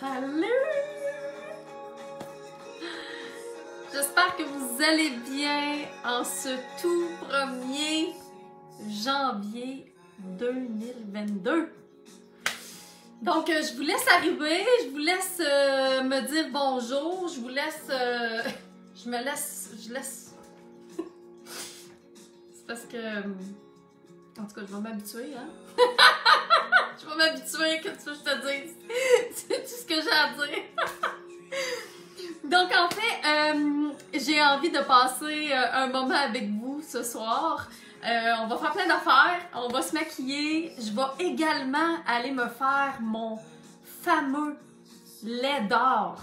Salut! J'espère que vous allez bien en ce tout premier janvier 2022. Donc, euh, je vous laisse arriver, je vous laisse euh, me dire bonjour, je vous laisse. euh, je me laisse. Je laisse. C'est parce que. En tout cas, je vais m'habituer, hein? je vais m'habituer, que tu veux que je te dise. C'est tout ce que j'ai à dire. Donc, en fait, euh, j'ai envie de passer euh, un moment avec vous ce soir. Euh, on va faire plein d'affaires, on va se maquiller. Je vais également aller me faire mon fameux lait d'or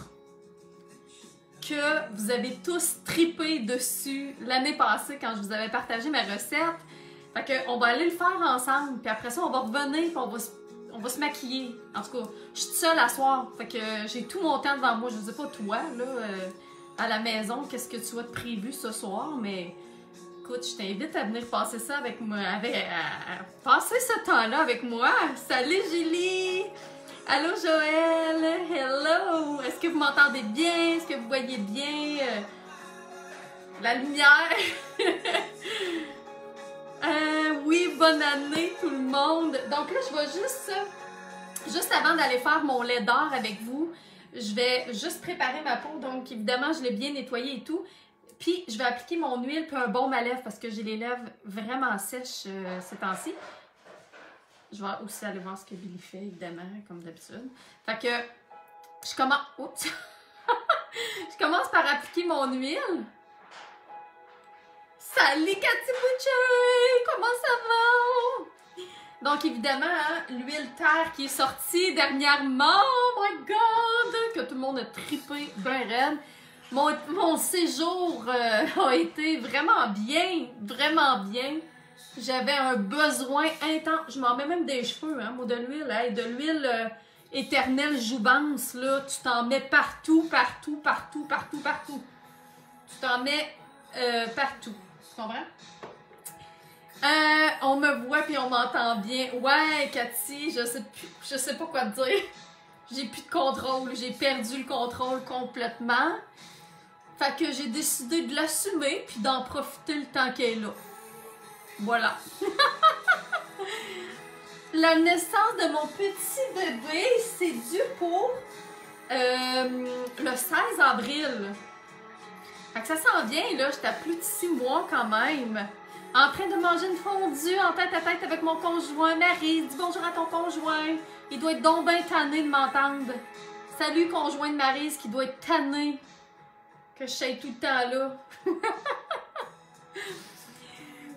que vous avez tous tripé dessus l'année passée quand je vous avais partagé ma recette. Fait que on va aller le faire ensemble, puis après ça, on va revenir, on va se, on va se maquiller. En tout cas, je suis seule à soir, fait que j'ai tout mon temps devant moi. Je sais pas toi, là, euh, à la maison, qu'est-ce que tu as de prévu ce soir, mais écoute, je t'invite à venir passer ça avec moi, avec, passer ce temps-là avec moi. Salut Julie! Allô Joël! Hello! Est-ce que vous m'entendez bien? Est-ce que vous voyez bien euh, la lumière? Euh, oui, bonne année tout le monde. Donc là, je vais juste, juste avant d'aller faire mon lait d'or avec vous, je vais juste préparer ma peau. Donc évidemment, je l'ai bien nettoyée et tout. Puis je vais appliquer mon huile puis un baume à parce que j'ai les lèvres vraiment sèches euh, ces temps-ci. Je vais aussi aller voir ce que Billy fait, évidemment, comme d'habitude. Fait que je commence. Oups! je commence par appliquer mon huile. Salut Cathy! Comment ça va? Donc évidemment, hein, l'huile terre qui est sortie dernièrement, oh my god! Que tout le monde a trippé ben raide. Mon, mon séjour euh, a été vraiment bien, vraiment bien. J'avais un besoin intense. Je m'en mets même des cheveux, hein, moi, de l'huile. hey, de l'huile euh, éternelle joubance, là. Tu t'en mets partout, partout, partout, partout, partout. Tu t'en mets euh, partout. Euh, on me voit puis on m'entend bien. Ouais, Cathy, je sais sais pas quoi te dire. J'ai plus de contrôle, j'ai perdu le contrôle complètement. Fait que j'ai décidé de l'assumer puis d'en profiter le temps qu'elle est là. Voilà. La naissance de mon petit bébé, c'est dû pour euh, le 16 avril. Que ça s'en vient, là. J'étais à plus de 6 mois quand même. En train de manger une fondue en tête à tête avec mon conjoint. Marie, dis bonjour à ton conjoint. Il doit être donc bien tanné de m'entendre. Salut, conjoint de Maryse, qui doit être tanné que je sois tout le temps là.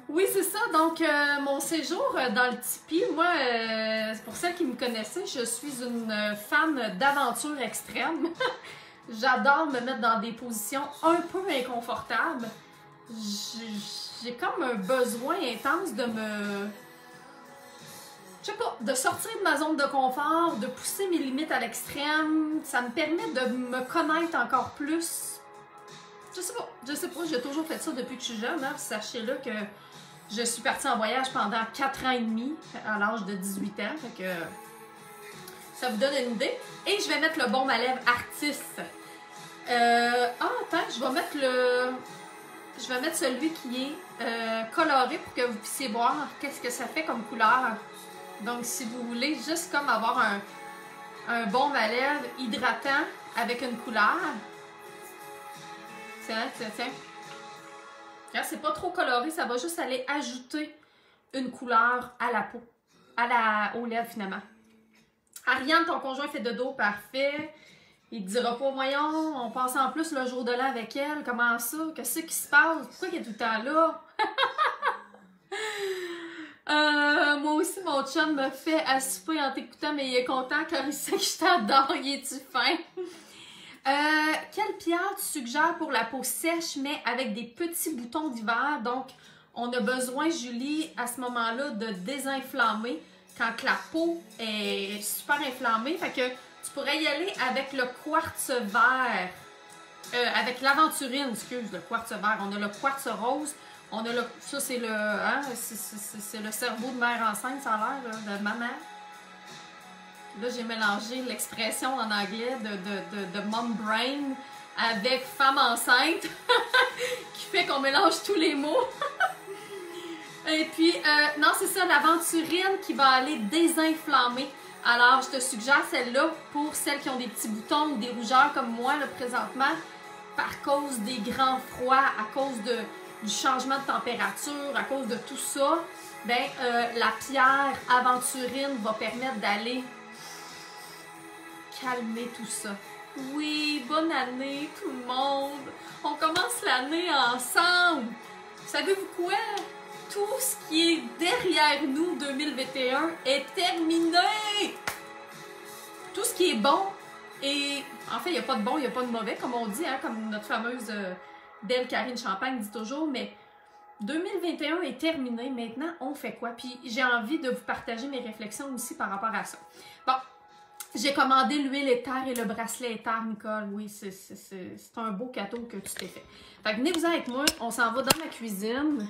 oui, c'est ça. Donc, euh, mon séjour euh, dans le Tipeee, moi, euh, pour celles qui me connaissaient, je suis une femme d'aventure extrême. J'adore me mettre dans des positions un peu inconfortables. J'ai comme un besoin intense de me. Je sais pas, de sortir de ma zone de confort, de pousser mes limites à l'extrême. Ça me permet de me connaître encore plus. Je sais pas, je sais pas, j'ai toujours fait ça depuis que je suis jeune. Hein. Sachez-le que je suis partie en voyage pendant 4 ans et demi, à l'âge de 18 ans. Fait que ça vous donne une idée? Et je vais mettre le baume à lèvres artiste. Euh, ah, attends, je vais mettre le. Je vais mettre celui qui est euh, coloré pour que vous puissiez voir qu'est-ce que ça fait comme couleur. Donc, si vous voulez juste comme avoir un, un baume à lèvres hydratant avec une couleur. Tiens, tiens, tiens. C'est pas trop coloré, ça va juste aller ajouter une couleur à la peau, à la, aux lèvres finalement. Ariane, ton conjoint fait de dos, parfait. Il te dira pas, voyons, on passe en plus le jour de l'an avec elle, comment ça? Qu'est-ce qui se passe? Pourquoi il est tout le temps là? Euh, moi aussi, mon chum me fait à en t'écoutant, mais il est content car il sait que je t'adore. Il est-tu fin? Euh, quelle pierre tu suggères pour la peau sèche, mais avec des petits boutons d'hiver? Donc, on a besoin, Julie, à ce moment-là, de désinflammer quand que la peau est super inflammée. Fait que tu pourrais y aller avec le quartz vert. Euh, avec l'aventurine, excuse, le quartz vert. On a le quartz rose. On a le. Ça, c'est le. Hein, c'est- le cerveau de mère enceinte, ça a l'air, de maman. Là, j'ai mélangé l'expression en anglais de, de, de, de mom brain avec femme enceinte, qui fait qu'on mélange tous les mots. Puis, euh, non, c'est ça, l'aventurine qui va aller désinflammer. Alors, je te suggère celle-là pour celles qui ont des petits boutons ou des rougeurs comme moi, là, présentement, par cause des grands froids, à cause du changement de température, à cause de tout ça. Ben, euh, la pierre aventurine va permettre d'aller calmer tout ça. Oui, bonne année tout le monde. On commence l'année ensemble. Savez-vous quoi? Tout ce qui est derrière nous 2021 est terminé. Tout ce qui est bon et en fait, il n'y a pas de bon, il n'y a pas de mauvais, comme on dit, hein, comme notre fameuse euh, belle Karine Champagne dit toujours, mais 2021 est terminé. Maintenant, on fait quoi? Puis j'ai envie de vous partager mes réflexions aussi par rapport à ça. Bon, j'ai commandé l'huile éther et le bracelet éther, Nicole. Oui, c'est un beau cadeau que tu t'es fait. Fait que venez-vous avec moi, on s'en va dans la cuisine.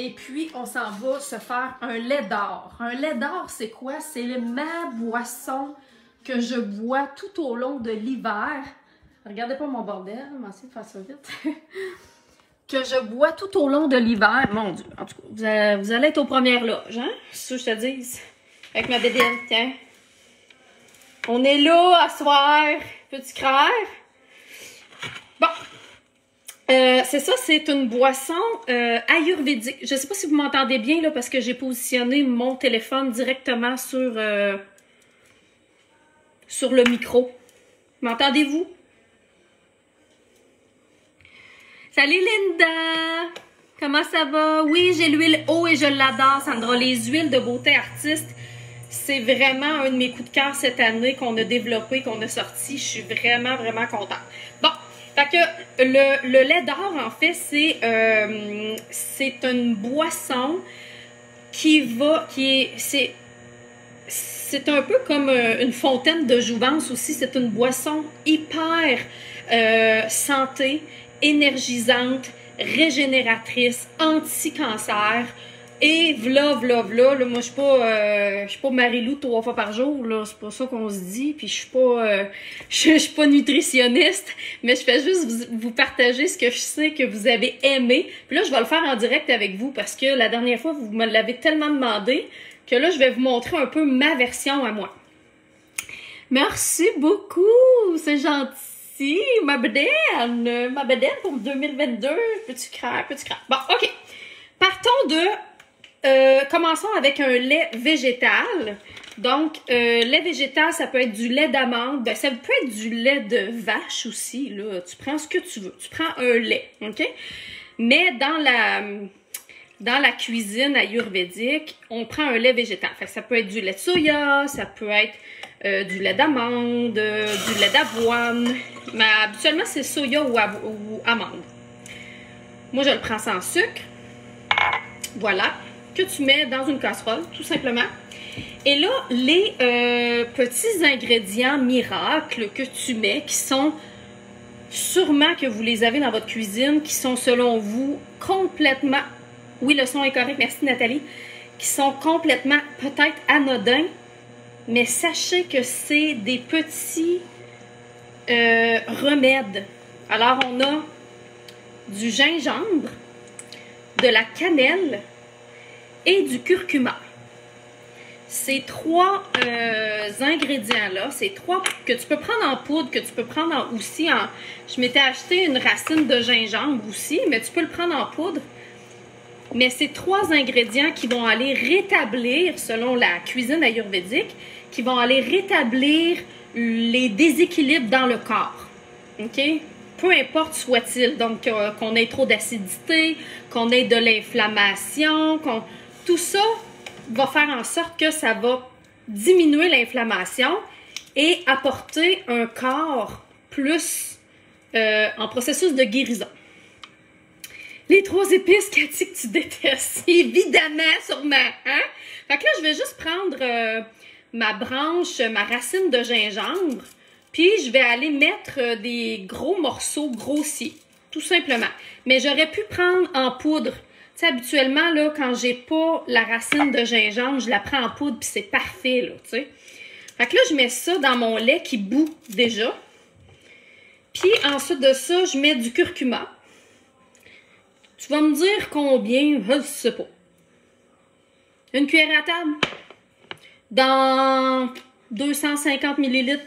Et puis, on s'en va se faire un lait d'or. Un lait d'or, c'est quoi? C'est ma boisson que je bois tout au long de l'hiver. Regardez pas mon bordel, va essayer de faire ça vite. que je bois tout au long de l'hiver. Mon Dieu, en tout cas, vous allez, être aux premières loges, hein? C'est que je te dis. Avec ma bédaine, tiens. On est là à soir, crère. Bon. Euh, c'est ça, c'est une boisson euh, ayurvédique. Je sais pas si vous m'entendez bien là parce que j'ai positionné mon téléphone directement sur euh, sur le micro. M'entendez-vous? Salut Linda! Comment ça va? Oui, j'ai l'huile eau et je l'adore, Sandra. Les huiles de beauté artiste, c'est vraiment un de mes coups de cœur cette année qu'on a développé, qu'on a sorti. Je suis vraiment, vraiment contente. Bon, fait que le, le lait d'or, en fait, c'est euh, une boisson qui va, qui est, c'est, c'est un peu comme euh, une fontaine de jouvence aussi. C'est une boisson hyper euh, santé, énergisante, régénératrice, anti-cancer. Et v'là, v'là, v'là, là, moi, je suis pas, euh, suis pas Marilou trois fois par jour, là, c'est pas ça qu'on se dit, puis je suis pas, euh, suis pas nutritionniste, mais je fais juste vous, partager ce que je sais que vous avez aimé. Puis là, je vais le faire en direct avec vous, parce que la dernière fois, vous me l'avez tellement demandé, que là, je vais vous montrer un peu ma version à moi. Merci beaucoup, c'est gentil, ma bedaine, ma bedaine pour 2022, petit crack, petit crack. Bon, ok. Partons de euh, commençons avec un lait végétal. Donc, euh, lait végétal, ça peut être du lait d'amande, ben, ça peut être du lait de vache aussi. Tu prends ce que tu veux. Tu prends un lait, OK? Mais dans la, dans la cuisine ayurvédique, on prend un lait végétal. Fait ça peut être du lait de soya, ça peut être euh, du lait d'amande, du lait d'avoine. Mais habituellement, c'est soya ou, ou amande. Moi, je le prends sans sucre. Voilà que tu mets dans une casserole, tout simplement. Et là, les euh, petits ingrédients miracles que tu mets, qui sont sûrement que vous les avez dans votre cuisine, qui sont selon vous complètement, oui le son est correct, merci Nathalie, qui sont complètement peut-être anodins, mais sachez que c'est des petits euh, remèdes. Alors on a du gingembre, de la cannelle, et du curcuma. Ces trois euh, ingrédients-là, ces trois que tu peux prendre en poudre, que tu peux prendre aussi en... Je m'étais acheté une racine de gingembre aussi, mais tu peux le prendre en poudre. Mais ces trois ingrédients qui vont aller rétablir, selon la cuisine ayurvédique, qui vont aller rétablir les déséquilibres dans le corps. OK? Peu importe soit-il. Donc, euh, qu'on ait trop d'acidité, qu'on ait de l'inflammation, qu'on tout ça va faire en sorte que ça va diminuer l'inflammation et apporter un corps plus euh, en processus de guérison. Les trois épices, Cathy, que tu détestes. Évidemment, sûrement. Hein? Fait que là, je vais juste prendre euh, ma branche, ma racine de gingembre, puis je vais aller mettre des gros morceaux grossiers, tout simplement. Mais j'aurais pu prendre en poudre sais, habituellement, là, quand j'ai pas la racine de gingembre, je la prends en poudre puis c'est parfait, là, tu sais. Fait que là, je mets ça dans mon lait qui bout déjà. Puis ensuite de ça, je mets du curcuma. Tu vas me dire combien, je sais pas. Une cuillère à table. Dans 250 ml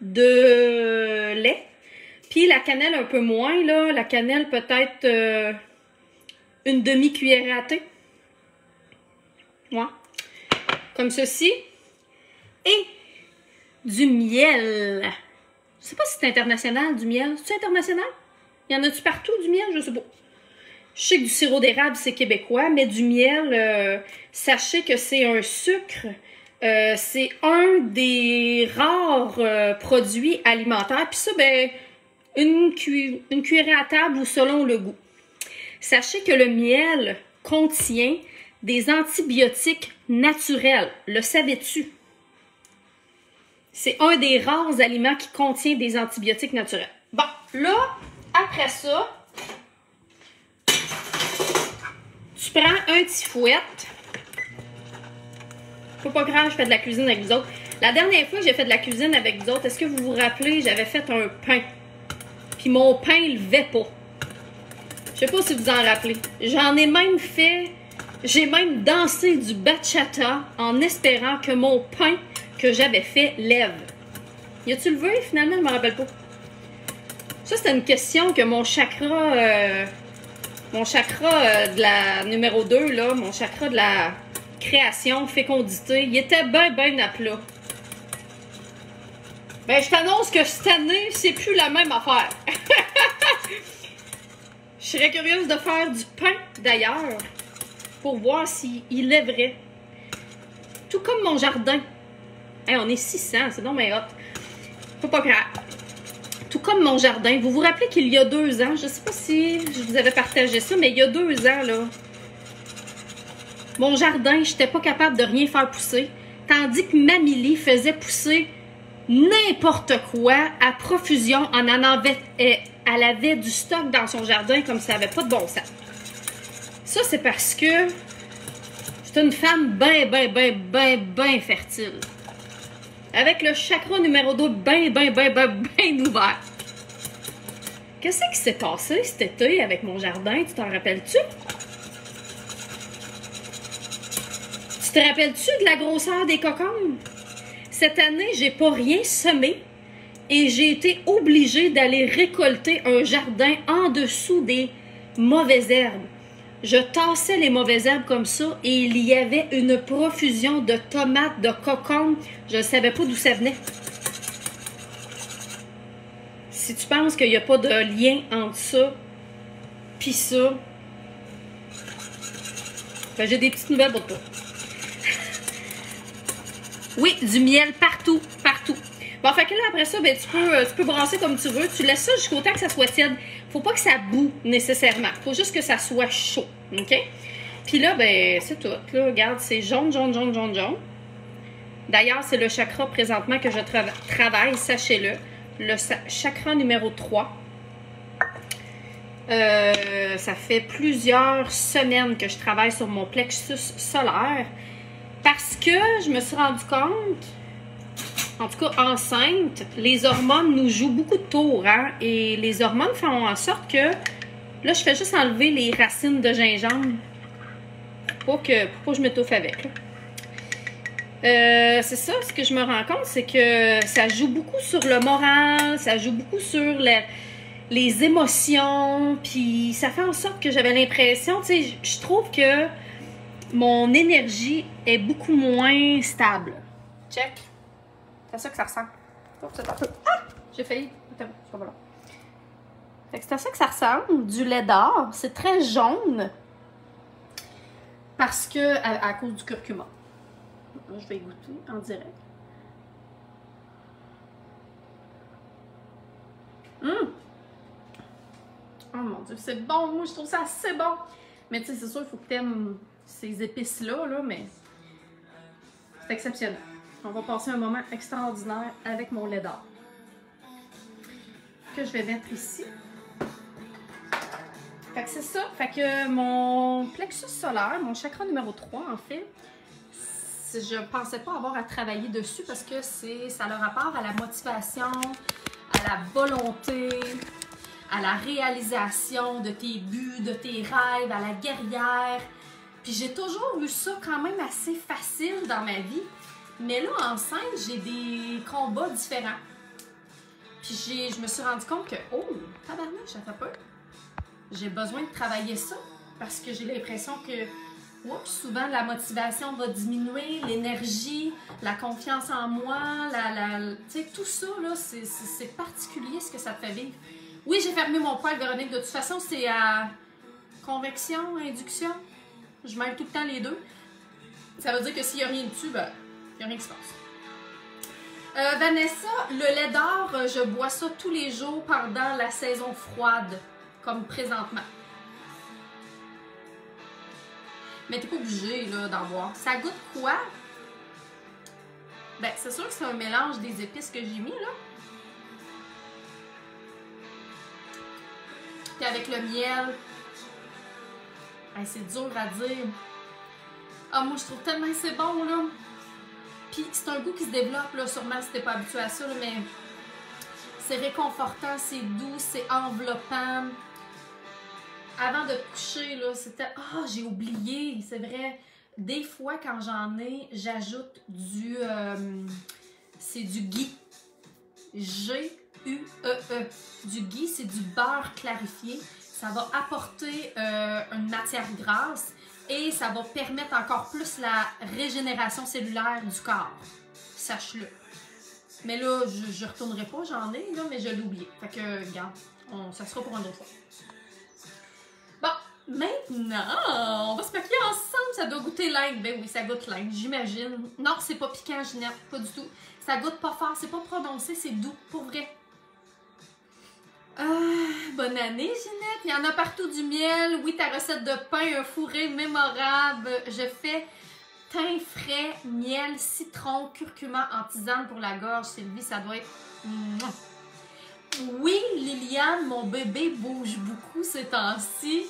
de lait. Puis la cannelle un peu moins, là. La cannelle peut-être euh, une demi-cuillère à thé. Ouais. Comme ceci. Et du miel. Je sais pas si c'est international, du miel. C'est international? Y en a-tu partout du miel? Je sais pas. Je sais que du sirop d'érable, c'est québécois, mais du miel, euh, sachez que c'est un sucre. Euh, c'est un des rares euh, produits alimentaires. Puis ça, ben, une, une cuillerée à table ou selon le goût. Sachez que le miel contient des antibiotiques naturels. Le savais-tu? C'est un des rares aliments qui contient des antibiotiques naturels. Bon, là, après ça, tu prends un petit fouet. Faut pas grave, je fais de la cuisine avec vous autres. La dernière fois que j'ai fait de la cuisine avec vous autres, est-ce que vous vous rappelez, j'avais fait un pain. Puis mon pain ne levait pas. Je sais pas si vous en rappelez. J'en ai même fait, j'ai même dansé du bachata en espérant que mon pain que j'avais fait lève. Y a-tu levé finalement? Je me rappelle pas. Ça, c'était une question que mon chakra, euh, mon chakra euh, de la numéro 2, là, mon chakra de la création, fécondité, il était bien, bien à plat. Ben, je t'annonce que cette année, c'est plus la même affaire. je serais curieuse de faire du pain, d'ailleurs, pour voir s'il lèverait. Tout comme mon jardin. Hey, on est 600, c'est donc mais hot. Faut pas grave. Tout comme mon jardin. Vous vous rappelez qu'il y a deux ans, je sais pas si je vous avais partagé ça, mais il y a deux ans, là, mon jardin, j'étais pas capable de rien faire pousser. Tandis que Mamili faisait pousser n'importe quoi à profusion en en eh, elle avait du stock dans son jardin comme ça avait pas de bon sens. Ça, c'est parce que c'est une femme bien, bien, bien, bien, bien fertile avec le chakra numéro 2 bien, bien, bien, bien, bien ouvert. Qu'est-ce qui s'est passé cet été avec mon jardin? Tu t'en rappelles-tu? Tu te rappelles-tu de la grosseur des cocons? Cette année, j'ai pas rien semé et j'ai été obligée d'aller récolter un jardin en dessous des mauvaises herbes. Je tassais les mauvaises herbes comme ça et il y avait une profusion de tomates, de cocombes. Je ne savais pas d'où ça venait. Si tu penses qu'il n'y a pas de lien entre ça puis ça, ben j'ai des petites nouvelles pour toi. oui, du miel partout, partout. Bon, fait que là, après ça, ben, tu, peux, euh, tu peux brasser comme tu veux. Tu laisses ça jusqu'au temps que ça soit tiède. Faut pas que ça boue nécessairement. Faut juste que ça soit chaud. OK? Puis là, ben, c'est tout. Là, regarde, c'est jaune, jaune, jaune, jaune, jaune. D'ailleurs, c'est le chakra présentement que je travaille, sachez-le. Le chakra numéro 3. Euh, ça fait plusieurs semaines que je travaille sur mon plexus solaire parce que je me suis rendu compte en tout cas enceinte, les hormones nous jouent beaucoup de tours. Hein? Et les hormones font en sorte que, là, je fais juste enlever les racines de gingembre pour que, pour que je m'étouffe avec. Euh, c'est ça, ce que je me rends compte, c'est que ça joue beaucoup sur le moral, ça joue beaucoup sur les émotions, puis ça fait en sorte que j'avais l'impression, tu sais, je trouve que mon énergie est beaucoup moins stable. Check. C'est ça que ça ressemble. Ah! J'ai failli. C'est pas c'est à ça que ça ressemble, du lait d'or. C'est très jaune. Parce que, à, cause du curcuma. Je vais goûter en direct. Hum! Oh mon dieu, c'est bon. Moi, je trouve ça assez bon. Mais tu sais, c'est sûr, il faut que tu aimes ces épices-là, là, mais c'est exceptionnel. On va passer un moment extraordinaire avec mon lait d'or. Que je vais mettre ici. Fait que c'est ça. Fait que mon plexus solaire, mon chakra numéro 3, en fait, je pensais pas avoir à travailler dessus parce que c'est ça a le rapport à la motivation, à la volonté, à la réalisation de tes buts, de tes rêves, à la guerrière. Puis j'ai toujours eu ça quand même assez facile dans ma vie. Mais là, enceinte, j'ai des combats différents. Puis je me suis rendu compte que, oh, tabarnak, ça fait peur. J'ai besoin de travailler ça parce que j'ai l'impression que oups, souvent la motivation va diminuer, l'énergie, la confiance en moi, la, la, tout ça, là, c'est, particulier ce que ça te fait vivre. Oui, j'ai fermé mon poêle, Véronique. De toute façon, c'est à convection, induction. Je mêle tout le temps les deux. Ça veut dire que s'il n'y a rien dessus, ben, rien qui se passe. Euh, Vanessa, le lait d'or, euh, je bois ça tous les jours pendant la saison froide, comme présentement. Mais t'es pas obligé d'en boire. Ça goûte quoi? Ben, c'est sûr que c'est un mélange des épices que j'ai mis, là. Puis avec le miel. c'est dur à dire. Ah, moi, je trouve tellement c'est bon, là. Puis c'est un goût qui se développe, là, sûrement si t'es pas habitué à ça, mais c'est réconfortant, c'est doux, c'est enveloppant. Avant de coucher, là, c'était Ah, j'ai oublié, c'est vrai. Des fois, quand j'en ai, j'ajoute du. Euh, c'est du ghee. G U-E-E. Du ghee, c'est du beurre clarifié. Ça va apporter euh, une matière grasse et ça va permettre encore plus la régénération cellulaire du corps. Sache-le. Mais là, je, ne retournerai pas, j'en ai, là, mais je l'ai oublié. Fait que, regarde, ça sera pour un autre fois. Bon, maintenant, on va se maquiller ensemble. Ça doit goûter l'Inde. Ben oui, ça goûte l'Inde, j'imagine. Non, c'est pas piquant, Ginette, pas du tout. Ça goûte pas fort, c'est pas prononcé, c'est doux, pour vrai. Ah, bonne année, Ginette. Il y en a partout du miel. Oui, ta recette de pain, un fourré mémorable. Je fais thym frais, miel, citron, curcuma en tisane pour la gorge. Sylvie, ça doit être... Oui, Liliane, mon bébé bouge beaucoup ces temps-ci.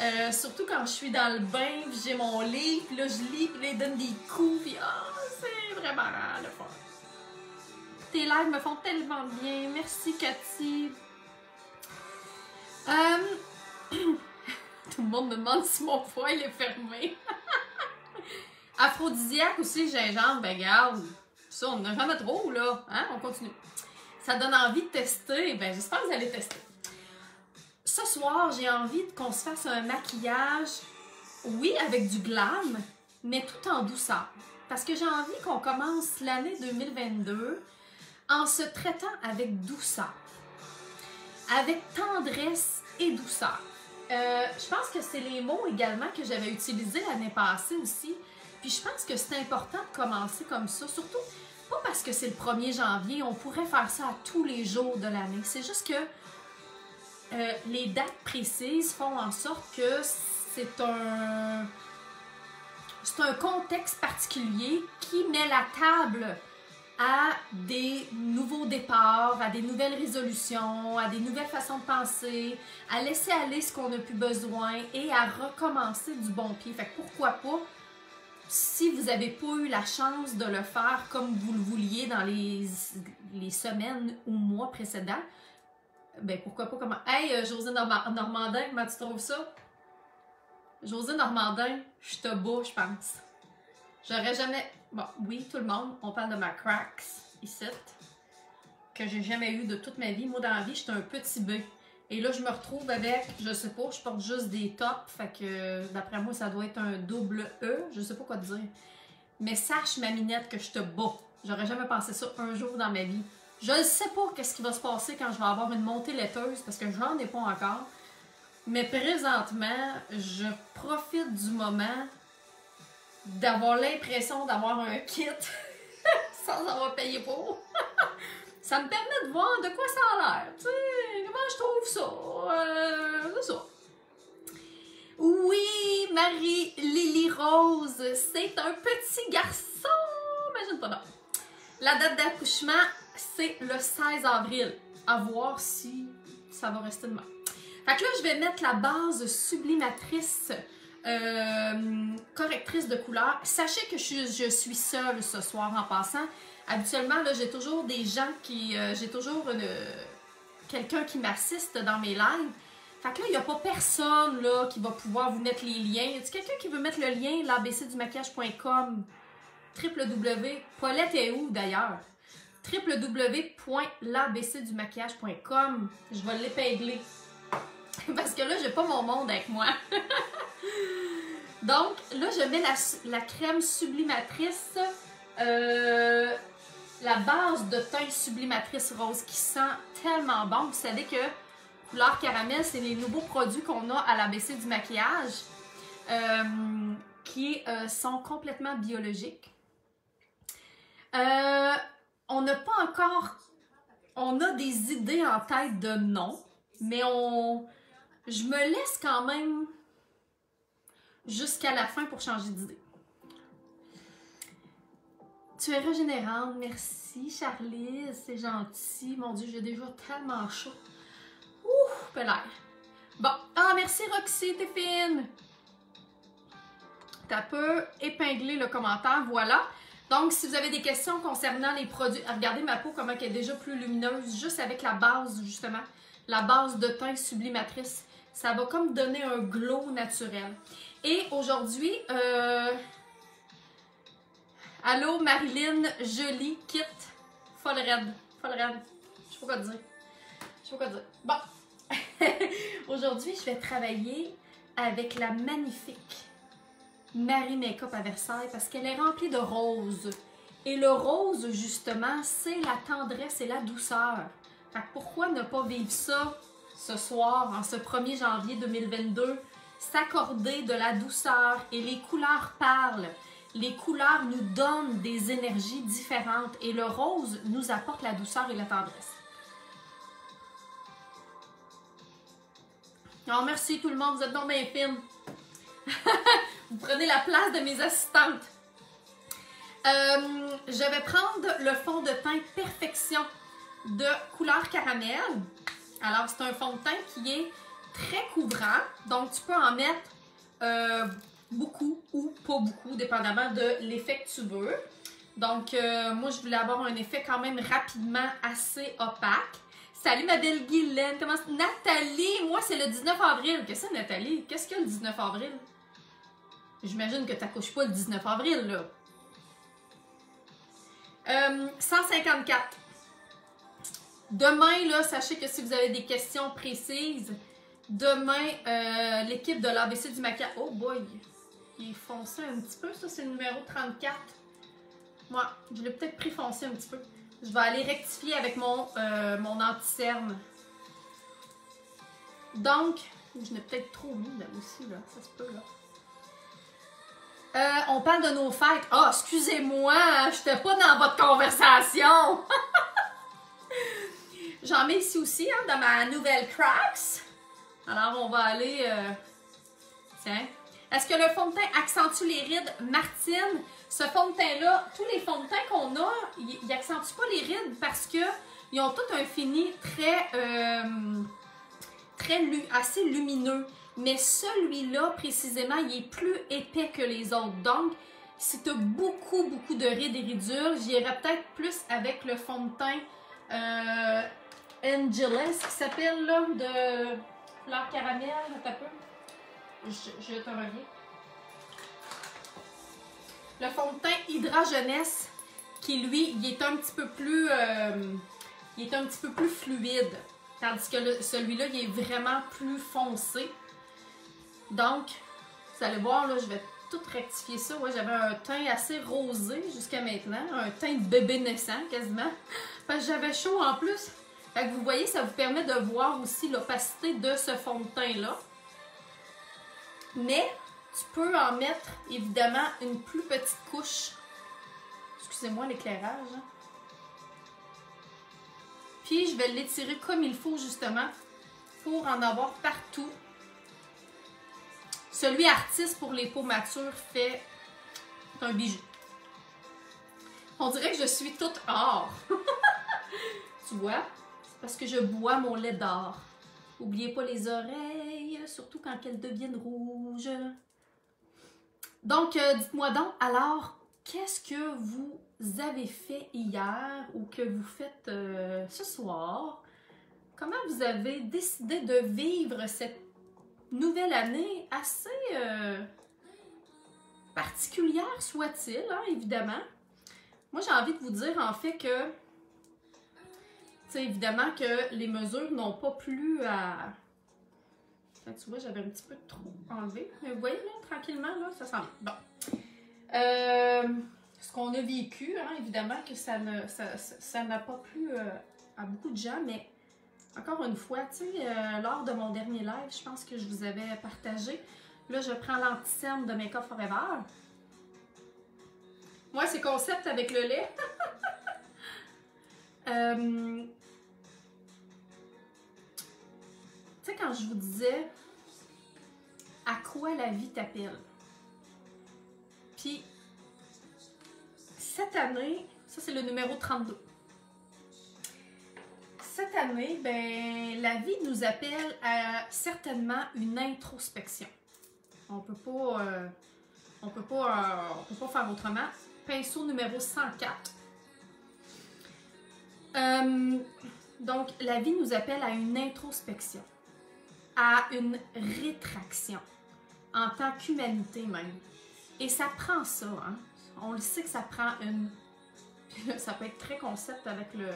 Euh, surtout quand je suis dans le bain, j'ai mon lit, puis là je lis, puis là il donne des coups, puis ah, c'est vraiment le fun. Tes lives me font tellement bien. Merci Cathy. Euh, tout le monde me demande si mon foie est fermé. Aphrodisiaque aussi, gingembre, ben garde. Ça, on n'a jamais trop, là. Hein? On continue. Ça donne envie de tester. Ben, j'espère que vous allez tester. Ce soir, j'ai envie qu'on se fasse un maquillage, oui, avec du glam, mais tout en douceur. Parce que j'ai envie qu'on commence l'année 2022 en se traitant avec douceur avec tendresse et douceur. Euh, je pense que c'est les mots également que j'avais utilisés l'année passée aussi. Puis je pense que c'est important de commencer comme ça, surtout pas parce que c'est le 1er janvier, on pourrait faire ça à tous les jours de l'année. C'est juste que euh, les dates précises font en sorte que c'est un c'est un contexte particulier qui met la table à des nouveaux départs, à des nouvelles résolutions, à des nouvelles façons de penser, à laisser aller ce qu'on n'a plus besoin et à recommencer du bon pied. Fait que pourquoi pas, si vous n'avez pas eu la chance de le faire comme vous le vouliez dans les, les semaines ou mois précédents, ben pourquoi pas comment. Hey, euh, José Normandin, comment tu trouves ça? José Normandin, je te bats, je pense. J'aurais jamais. Bon, oui, tout le monde, on parle de ma cracks ici, que j'ai jamais eu de toute ma vie. Moi, dans la vie, j'étais un petit B. Et là, je me retrouve avec, je sais pas, je porte juste des tops, fait que d'après moi, ça doit être un double E, je sais pas quoi dire. Mais sache, ma minette, que je te bats. J'aurais jamais pensé ça un jour dans ma vie. Je ne sais pas qu'est-ce qui va se passer quand je vais avoir une montée laiteuse, parce que j'en ai pas encore. Mais présentement, je profite du moment d'avoir l'impression d'avoir un kit sans avoir payé pour. ça me permet de voir de quoi ça a l'air. Tu sais, comment je trouve ça? Euh, ça. Oui, Marie-Lily Rose, c'est un petit garçon. Imagine pas La date d'accouchement, c'est le 16 avril. À voir si ça va rester de même. Fait que là, je vais mettre la base sublimatrice euh, correctrice de couleur. Sachez que je, suis seule ce soir en passant. Habituellement, j'ai toujours des gens qui. Euh, j'ai toujours quelqu'un qui m'assiste dans mes lives. Fait que là, il n'y a pas personne là, qui va pouvoir vous mettre les liens. Y a quelqu'un qui veut mettre le lien, l'abcdumaquillage.com, www. Paulette est où d'ailleurs? www.labcdumaquillage.com. Je vais l'épingler. Parce que là, j'ai pas mon monde avec moi. Donc, là, je mets la, crème sublimatrice, euh, la base de teint sublimatrice rose qui sent tellement bon. Vous savez que couleur caramel, c'est les nouveaux produits qu'on a à l'ABC du maquillage euh, qui euh, sont complètement biologiques. on n'a pas encore... On a des idées en tête de non, mais on, je me laisse quand même jusqu'à la fin pour changer d'idée. Tu es régénérante, merci Charlize, c'est gentil. Mon Dieu, j'ai déjà tellement chaud. Ouh, l'air. Bon, ah merci Roxy, t'es fine. T'as peu épinglé le commentaire, voilà. Donc, si vous avez des questions concernant les produits, regardez ma peau comment elle est déjà plus lumineuse, juste avec la base, justement, la base de teint sublimatrice. Ça va comme donner un glow naturel. Et aujourd'hui, euh... allô Marilyn, jolie, kit, folle raide, folle raide. Je sais pas quoi dire. Je sais pas quoi dire. Bon. aujourd'hui, je vais travailler avec la magnifique Marie Makeup à Versailles parce qu'elle est remplie de roses. Et le rose, justement, c'est la tendresse et la douceur. Fait que pourquoi ne pas vivre ça ce soir, en ce 1er janvier 2022, s'accorder de la douceur et les couleurs parlent. Les couleurs nous donnent des énergies différentes et le rose nous apporte la douceur et la tendresse. Oh, merci tout le monde, vous êtes dans mes films. vous prenez la place de mes assistantes. Euh, je vais prendre le fond de teint Perfection de couleur caramel. Alors, c'est un fond de teint qui est très couvrant. Donc, tu peux en mettre euh, beaucoup ou pas beaucoup, dépendamment de l'effet que tu veux. Donc, euh, moi, je voulais avoir un effet quand même rapidement assez opaque. Salut ma belle Guylaine, comment Nathalie, moi c'est le 19 avril. Qu'est-ce que Nathalie? Qu'est-ce qu'il y a le 19 avril? J'imagine que tu n'accouches pas le 19 avril, là. 154. Demain, là, sachez que si vous avez des questions précises, demain, euh, l'équipe de l'ABC du maquillage. Oh boy! Il est foncé un petit peu, ça, c'est le numéro 34. Moi, je l'ai peut-être pris foncé un petit peu. Je vais aller rectifier avec mon, euh, anti-cerne. Donc, je n'ai peut-être trop mis là aussi, là. Ça se peut, là. Euh, on parle de nos fêtes. Oh, excusez-moi, je n'étais pas dans votre conversation. J'en mets ici aussi, hein, dans ma nouvelle Cracks. Alors, on va aller... Euh, tiens. Est-ce que le fond de teint accentue les rides? Martine, ce fond de teint-là, tous les fonds de teint qu'on a, ils n'accentuent pas les rides parce qu'ils ont tout un fini très... Euh, très assez lumineux. Mais celui-là, précisément, il est plus épais que les autres. Donc, si tu as beaucoup, beaucoup de rides et ridules, j'irais peut-être plus avec le fond de teint euh, Angeles qui s'appelle là de fleur caramel, un peu. Je, te reviens. Le fond de teint Hydra Jeunesse qui lui, il est un petit peu plus euh, il est un petit peu plus fluide. Tandis que celui-là, il est vraiment plus foncé. Donc, vous allez voir, là, je vais tout rectifier ça. J'avais un teint assez rosé jusqu'à maintenant. Un teint de bébé naissant, quasiment. Parce que j'avais chaud en plus. Fait que vous voyez, ça vous permet de voir aussi l'opacité de ce fond de teint-là. Mais tu peux en mettre évidemment une plus petite couche. Excusez-moi l'éclairage. Hein. Puis je vais l'étirer comme il faut justement pour en avoir partout. Celui artiste pour les peaux matures fait un bijou. On dirait que je suis toute or. tu vois? Parce que je bois mon lait d'or. Oubliez pas les oreilles, surtout quand elles deviennent rouges. Donc, euh, dites-moi donc, alors, qu'est-ce que vous avez fait hier ou que vous faites euh, ce soir? Comment vous avez décidé de vivre cette nouvelle année assez euh, particulière, soit-il, hein, évidemment? Moi, j'ai envie de vous dire en fait que, évidemment que les mesures n'ont pas plu à. tu vois, j'avais un petit peu trop enlevé. Mais vous voyez, là, tranquillement, là, ça sent Bon. Euh, ce qu'on a vécu, hein, évidemment que ça n'a pas plu euh, à beaucoup de gens, mais encore une fois, tu sais, euh, lors de mon dernier live, je pense que je vous avais partagé. Là, je prends l'anticème de Makeup Forever. Moi, c'est concept avec le lait. euh, quand je vous disais à quoi la vie t'appelle? Puis, cette année, ça c'est le numéro 32. Cette année, ben, la vie nous appelle à certainement une introspection. On peut pas, euh, on peut pas, euh, on peut pas faire autrement pinceau numéro 104. Euh, donc, la vie nous appelle à une introspection, à une rétraction, en tant qu'humanité même. Et ça prend ça, hein? On le sait que ça prend une... ça peut être très concept avec le,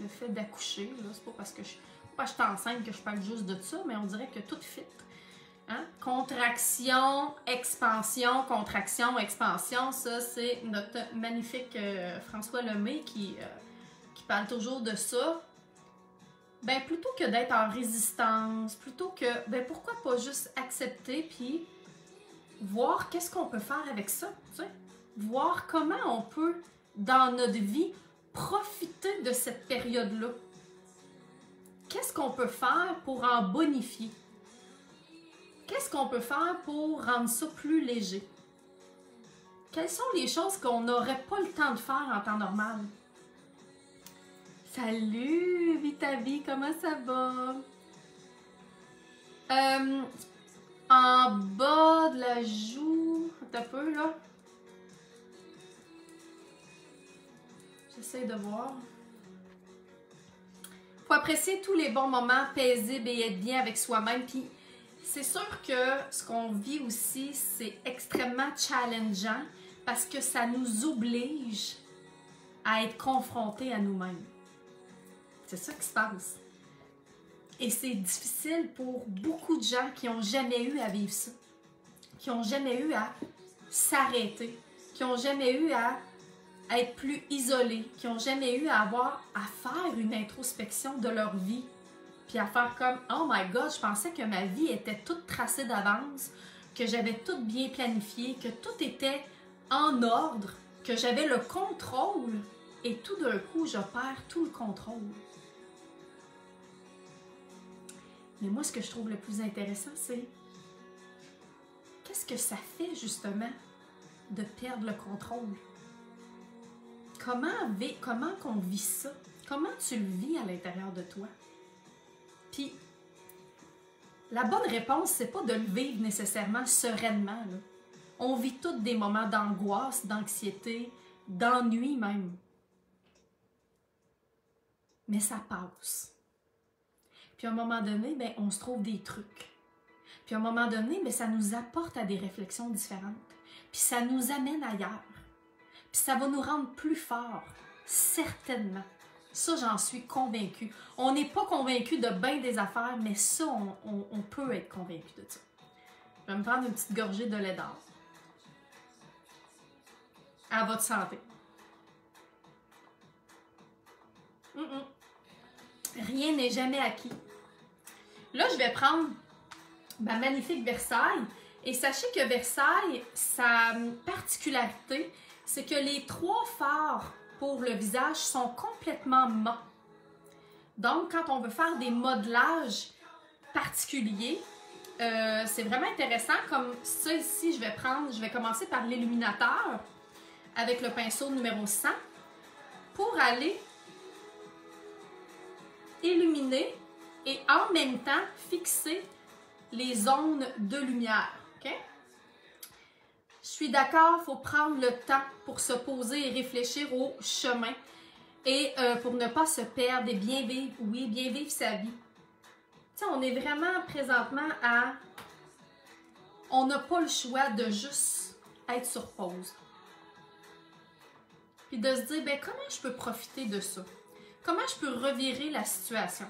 le fait d'accoucher. C'est pas parce que je, pas je suis enceinte que je parle juste de ça, mais on dirait que tout fit. Hein? Contraction, expansion, contraction, expansion, ça c'est notre magnifique euh, François Lemay qui, euh, qui parle toujours de ça. Ben plutôt que d'être en résistance, plutôt que, ben pourquoi pas juste accepter puis voir qu'est-ce qu'on peut faire avec ça, tu sais? Voir comment on peut, dans notre vie, profiter de cette période-là. Qu'est-ce qu'on peut faire pour en bonifier? qu'est-ce qu'on peut faire pour rendre ça plus léger? Quelles sont les choses qu'on n'aurait pas le temps de faire en temps normal? Salut, Vitavi, comment ça va? Euh, en bas de la joue, un peu là? J'essaie de voir. Faut apprécier tous les bons moments paisibles et être bien avec soi-même. Puis c'est sûr que ce qu'on vit aussi, c'est extrêmement challengeant parce que ça nous oblige à être confrontés à nous-mêmes. C'est ça qui se passe. Et c'est difficile pour beaucoup de gens qui n'ont jamais eu à vivre ça, qui n'ont jamais eu à s'arrêter, qui n'ont jamais eu à être plus isolés, qui n'ont jamais eu à avoir à faire une introspection de leur vie, puis à faire comme Oh my God, je pensais que ma vie était toute tracée d'avance, que j'avais tout bien planifié, que tout était en ordre, que j'avais le contrôle, et tout d'un coup, je perds tout le contrôle. Mais moi, ce que je trouve le plus intéressant, c'est qu'est-ce que ça fait justement de perdre le contrôle? Comment, comment qu'on vit ça? Comment tu le vis à l'intérieur de toi? Puis, la bonne réponse, c'est pas de le vivre nécessairement sereinement. On vit tous des moments d'angoisse, d'anxiété, d'ennui même. Mais ça passe. Puis à un moment donné, ben, on se trouve des trucs. Puis à un moment donné, ben, ça nous apporte à des réflexions différentes. Puis ça nous amène ailleurs. Puis ça va nous rendre plus forts, certainement. Ça, j'en suis convaincue. On n'est pas convaincu de bien des affaires, mais ça, on, peut être convaincu de ça. Je vais me prendre une petite gorgée de lait d'or. À votre santé. Rien n'est jamais acquis. Là, je vais prendre ma magnifique Versailles. Et sachez que Versailles, sa particularité, c'est que les trois phares pour le visage sont complètement mat. Donc, quand on veut faire des modelages particuliers, euh, c'est vraiment intéressant. Comme ça ici, je vais prendre, je vais commencer par l'illuminateur avec le pinceau numéro 100 pour aller illuminer et en même temps fixer les zones de lumière. Je suis d'accord, il faut prendre le temps pour se poser et réfléchir au chemin et euh, pour ne pas se perdre et bien vivre, oui, bien vivre sa vie. On est vraiment présentement à. On n'a pas le choix de juste être sur pause. Puis de se dire, ben, comment je peux profiter de ça? Comment je peux revirer la situation?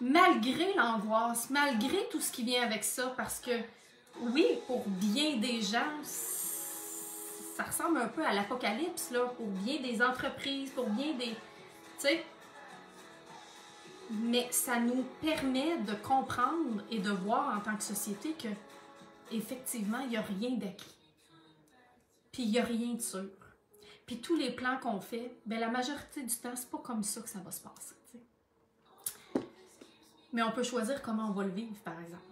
Malgré l'angoisse, malgré tout ce qui vient avec ça, parce que oui, pour bien des gens, ça ressemble un peu à l'apocalypse, là, pour bien des entreprises, pour bien des. Tu sais. Mais ça nous permet de comprendre et de voir en tant que société que, effectivement, il n'y a rien d'acquis. Puis il n'y a rien de sûr. Puis tous les plans qu'on fait, ben la majorité du temps, c'est pas comme ça que ça va se passer. Mais on peut choisir comment on va le vivre, par exemple.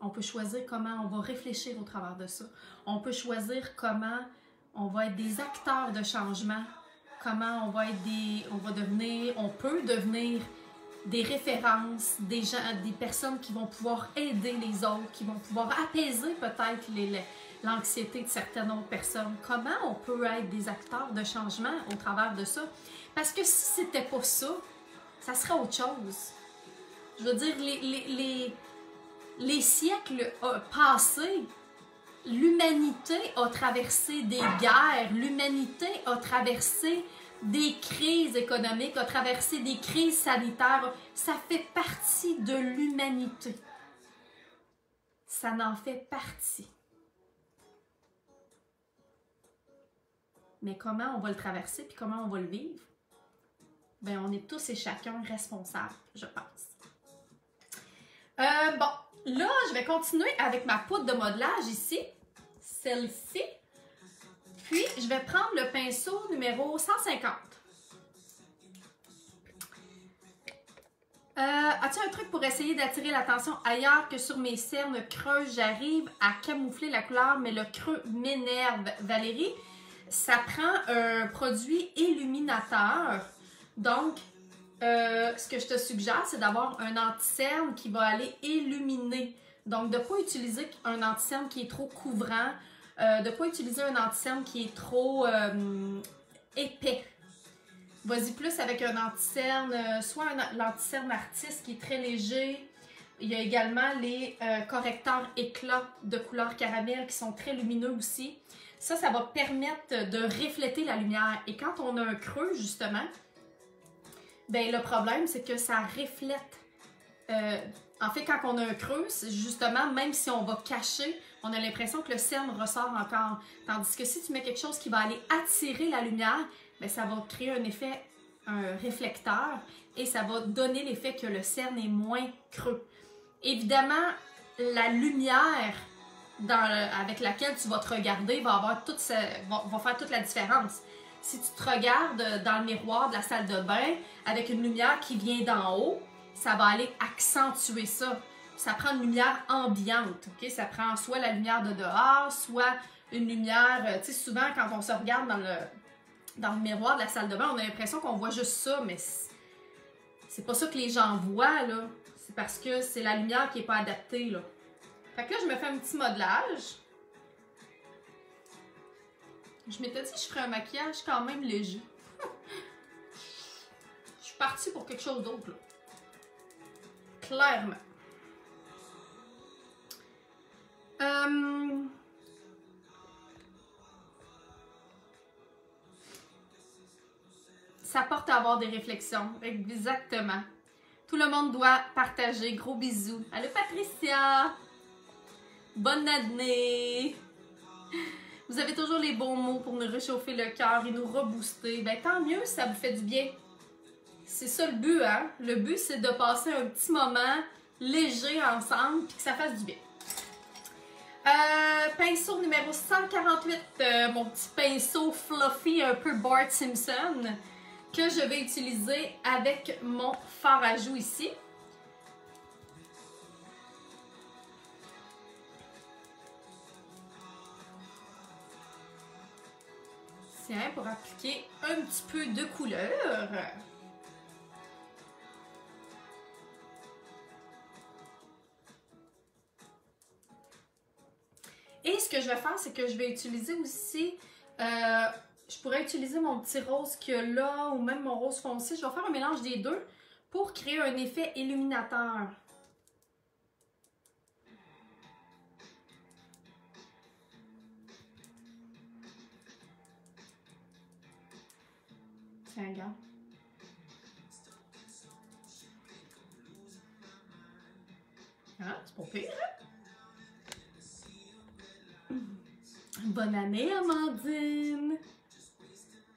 On peut choisir comment on va réfléchir au travers de ça. On peut choisir comment on va être des acteurs de changement, comment on va être des, on va devenir, on peut devenir des références, des gens, des personnes qui vont pouvoir aider les autres, qui vont pouvoir apaiser peut-être l'anxiété de certaines autres personnes. Comment on peut être des acteurs de changement au travers de ça? Parce que si c'était pas ça, ça serait autre chose. Je veux dire, les, les les siècles euh, passés, l'humanité a traversé des guerres, l'humanité a traversé des crises économiques, a traversé des crises sanitaires. Ça fait partie de l'humanité. Ça n'en fait partie. Mais comment on va le traverser puis comment on va le vivre? Ben, on est tous et chacun responsables, je pense. Euh, bon, Là, je vais continuer avec ma poudre de modelage ici, celle-ci. Puis, je vais prendre le pinceau numéro 150. Euh, As-tu un truc pour essayer d'attirer l'attention ailleurs que sur mes cernes creuses? J'arrive à camoufler la couleur, mais le creux m'énerve. Valérie, ça prend un produit illuminateur. Donc, euh, ce que je te suggère, c'est d'avoir un anti-cerne qui va aller illuminer. Donc, de ne pas utiliser un anti-cerne qui est trop couvrant, euh, de ne pas utiliser un anti-cerne qui est trop euh, épais? Vas-y plus avec un anti-cerne, soit un anti-cerne artiste qui est très léger. Il y a également les correcteurs éclats de couleur caramel qui sont très lumineux aussi. Ça, ça va permettre de refléter la lumière. Et quand on a un creux, justement, ben, le problème, c'est que ça reflète. Euh, en fait, quand on a un creux, justement, même si on va cacher, on a l'impression que le cerne ressort encore. Tandis que si tu mets quelque chose qui va aller attirer la lumière, ben, ça va créer un effet, un réflecteur, et ça va donner l'effet que le cerne est moins creux. Évidemment, la lumière avec laquelle tu vas te regarder va, avoir toute va faire toute la différence si tu te regardes dans le miroir de la salle de bain avec une lumière qui vient d'en haut, ça va aller accentuer ça. Ça prend une lumière ambiante, ok? Ça prend soit la lumière de dehors, soit une lumière, euh, tu sais, souvent quand on se regarde dans le, dans le miroir de la salle de bain, on a l'impression qu'on voit juste ça, mais c'est pas ça que les gens voient, là. C'est parce que c'est la lumière qui est pas adaptée, là. Fait que là, je me fais un petit modelage. Je m'étais dit que je ferais un maquillage quand même léger. je suis partie pour quelque chose d'autre, là. Clairement. Euh... Ça porte à avoir des réflexions. Exactement. Tout le monde doit partager. Gros bisous. Allô Patricia! Bonne année! Vous avez toujours les bons mots pour nous réchauffer le cœur et nous rebooster. Ben tant mieux ça vous fait du bien. C'est ça le but, hein? Le but, c'est de passer un petit moment léger ensemble puis que ça fasse du bien. Euh, pinceau numéro 148, euh, mon petit pinceau fluffy un peu Bart Simpson que je vais utiliser avec mon fard à joues ici. Pour appliquer un petit peu de couleur. Et ce que je vais faire, c'est que je vais utiliser aussi. euh, je pourrais utiliser mon petit rose a là ou même mon rose foncé. Je vais faire un mélange des deux pour créer un effet illuminateur. Tiens, regarde. Ah, c'est pas pire, hein? Bonne année, Amandine!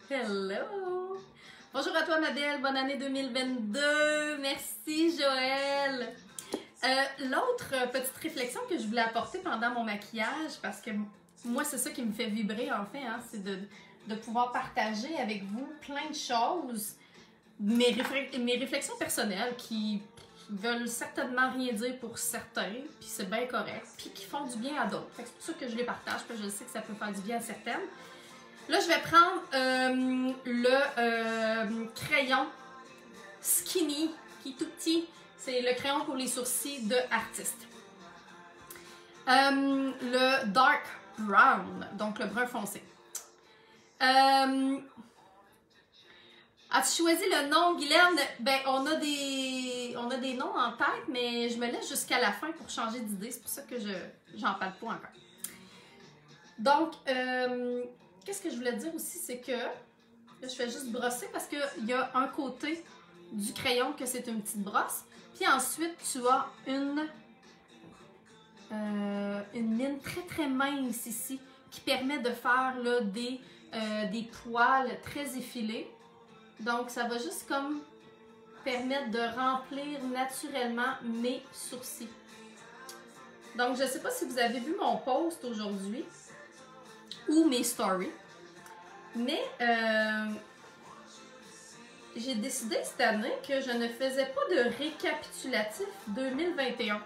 Hello! Bonjour à toi, ma. Bonne année 2022. Merci, Joël. Euh, L'autre petite réflexion que je voulais apporter pendant mon maquillage, parce que moi, c'est ça qui me fait vibrer, en fait, hein, c'est de, de pouvoir partager avec vous plein de choses, mes, mes réflexions personnelles qui veulent certainement rien dire pour certains, puis c'est bien correct, puis qui font du bien à d'autres. C'est pour ça que je les partage, parce que je sais que ça peut faire du bien à certaines. Là, je vais prendre euh, le euh, crayon Skinny, qui est tout petit. C'est le crayon pour les sourcils de artiste. Euh, le Dark Brown, donc le brun foncé. Euh, As-tu choisi le nom, Guylaine? Ben, on a des on a des noms en tête, mais je me laisse jusqu'à la fin pour changer d'idée. C'est pour ça que je j'en parle pas encore. Donc, euh, qu'est-ce que je voulais dire aussi, c'est que là, je fais juste brosser parce qu'il y a un côté du crayon que c'est une petite brosse. Puis ensuite, tu as une, euh, une mine très très mince ici qui permet de faire là, des, euh, des poils très effilés. Donc, ça va juste comme permettre de remplir naturellement mes sourcils. Donc, je ne sais pas si vous avez vu mon post aujourd'hui ou mes stories, mais euh, j'ai décidé cette année que je ne faisais pas de récapitulatif 2021.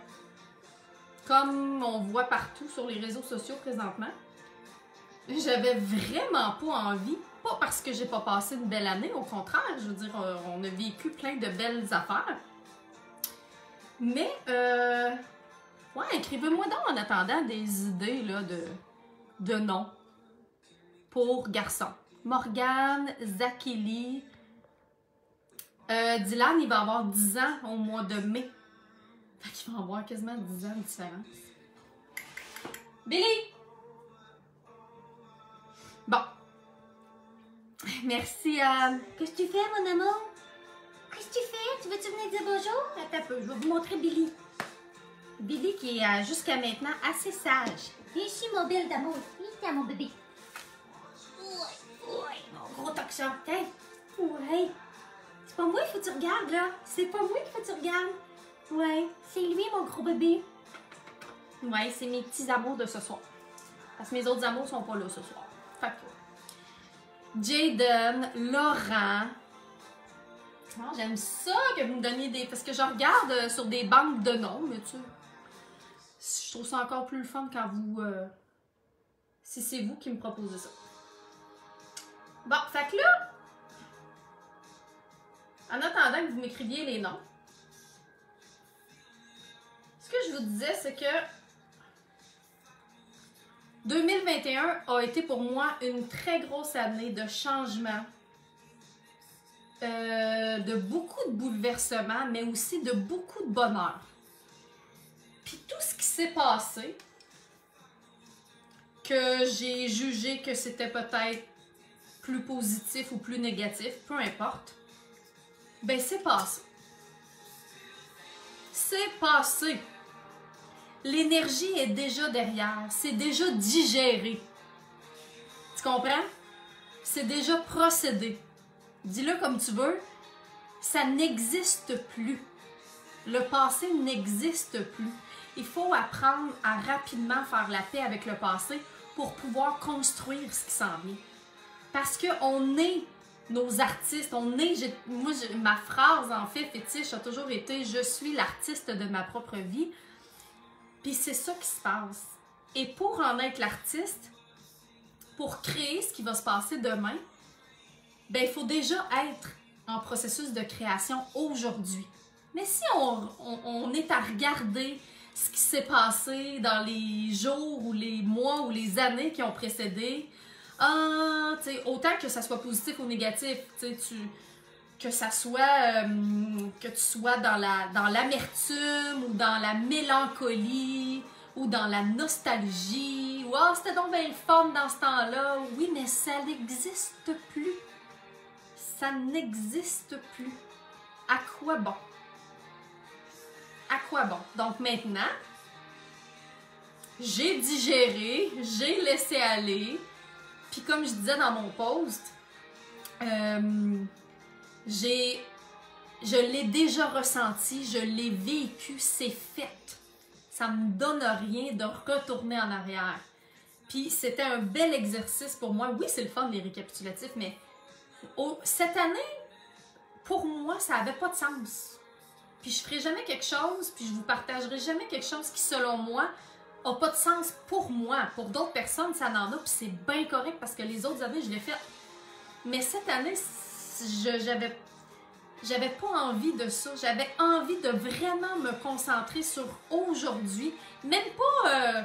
Comme on voit partout sur les réseaux sociaux présentement. J'avais vraiment pas envie, pas parce que j'ai pas passé une belle année, au contraire, je veux dire, euh, on a vécu plein de belles affaires. Mais, euh, ouais, écrivez-moi donc en attendant des idées là, de, de noms pour garçons. Morgane, Zakeli, euh, Dylan, il va avoir 10 ans au mois de mai. Fait qu'il va avoir quasiment 10 ans de différence. Billy! Bon. Merci à. Qu'est-ce que tu fais, mon amour? Qu'est-ce que tu fais? Tu veux-tu venir dire bonjour? Attends un peu, je vais vous montrer Billy. Billy qui est euh, jusqu'à maintenant assez sage. Viens ici, mon belle d'amour. Viens, mon bébé. Ouais, ouais, mon gros toxin. Tiens. Ouais. C'est pas moi qu'il faut que tu regardes, là. C'est pas moi qu'il faut que tu regardes. Ouais, c'est lui, mon gros bébé. Ouais, c'est mes petits amours de ce soir. Parce que mes autres amours sont pas là ce soir. Fait. Jaden, Laurent. J'aime ça que vous me donniez des. Parce que je regarde euh, sur des banques de noms, mais tu. Je trouve ça encore plus le fun quand vous. euh, si c'est vous qui me proposez ça. Bon, fait que là. En attendant que vous m'écriviez les noms. Ce que je vous disais, c'est que 2021 a été pour moi une très grosse année de changement, euh, de beaucoup de bouleversements, mais aussi de beaucoup de bonheur. Puis tout ce qui s'est passé, que j'ai jugé que c'était peut-être plus positif ou plus négatif, peu importe, ben c'est passé. C'est passé. L'énergie est déjà derrière, c'est déjà digéré. Tu comprends? C'est déjà procédé. Dis-le comme tu veux, ça n'existe plus. Le passé n'existe plus. Il faut apprendre à rapidement faire la paix avec le passé pour pouvoir construire ce qui s'en vient. Parce qu'on est nos artistes, on est, moi, ma phrase en fait fétiche a toujours été je suis l'artiste de ma propre vie. Puis c'est ça qui se passe. Et pour en être l'artiste, pour créer ce qui va se passer demain, ben il faut déjà être en processus de création aujourd'hui. Mais si on, est à regarder ce qui s'est passé dans les jours ou les mois ou les années qui ont précédé. Ah, autant que ça soit positif ou négatif, tu que ça soit euh, que tu sois dans la dans l'amertume ou dans la mélancolie ou dans la nostalgie. Ou ah, c'était donc bien le fun dans ce temps-là. Oui mais ça n'existe plus. Ça n'existe plus. À quoi bon? À quoi bon? Donc maintenant j'ai digéré j'ai laissé aller. Puis comme je disais dans mon post euh, j'ai. Je l'ai déjà ressenti, je l'ai vécu, c'est fait. Ça me donne rien de retourner en arrière. Puis c'était un bel exercice pour moi. Oui, c'est le fun les récapitulatifs, mais cette année, pour moi, ça n'avait pas de sens. Puis je ferai jamais quelque chose, puis je vous partagerai jamais quelque chose qui, selon moi, a pas de sens pour moi. Pour d'autres personnes, ça n'en a, puis c'est bien correct parce que les autres années, je l'ai fait. Mais cette année, j'avais j'avais pas envie de ça. J'avais envie de vraiment me concentrer sur aujourd'hui. Même pas, euh,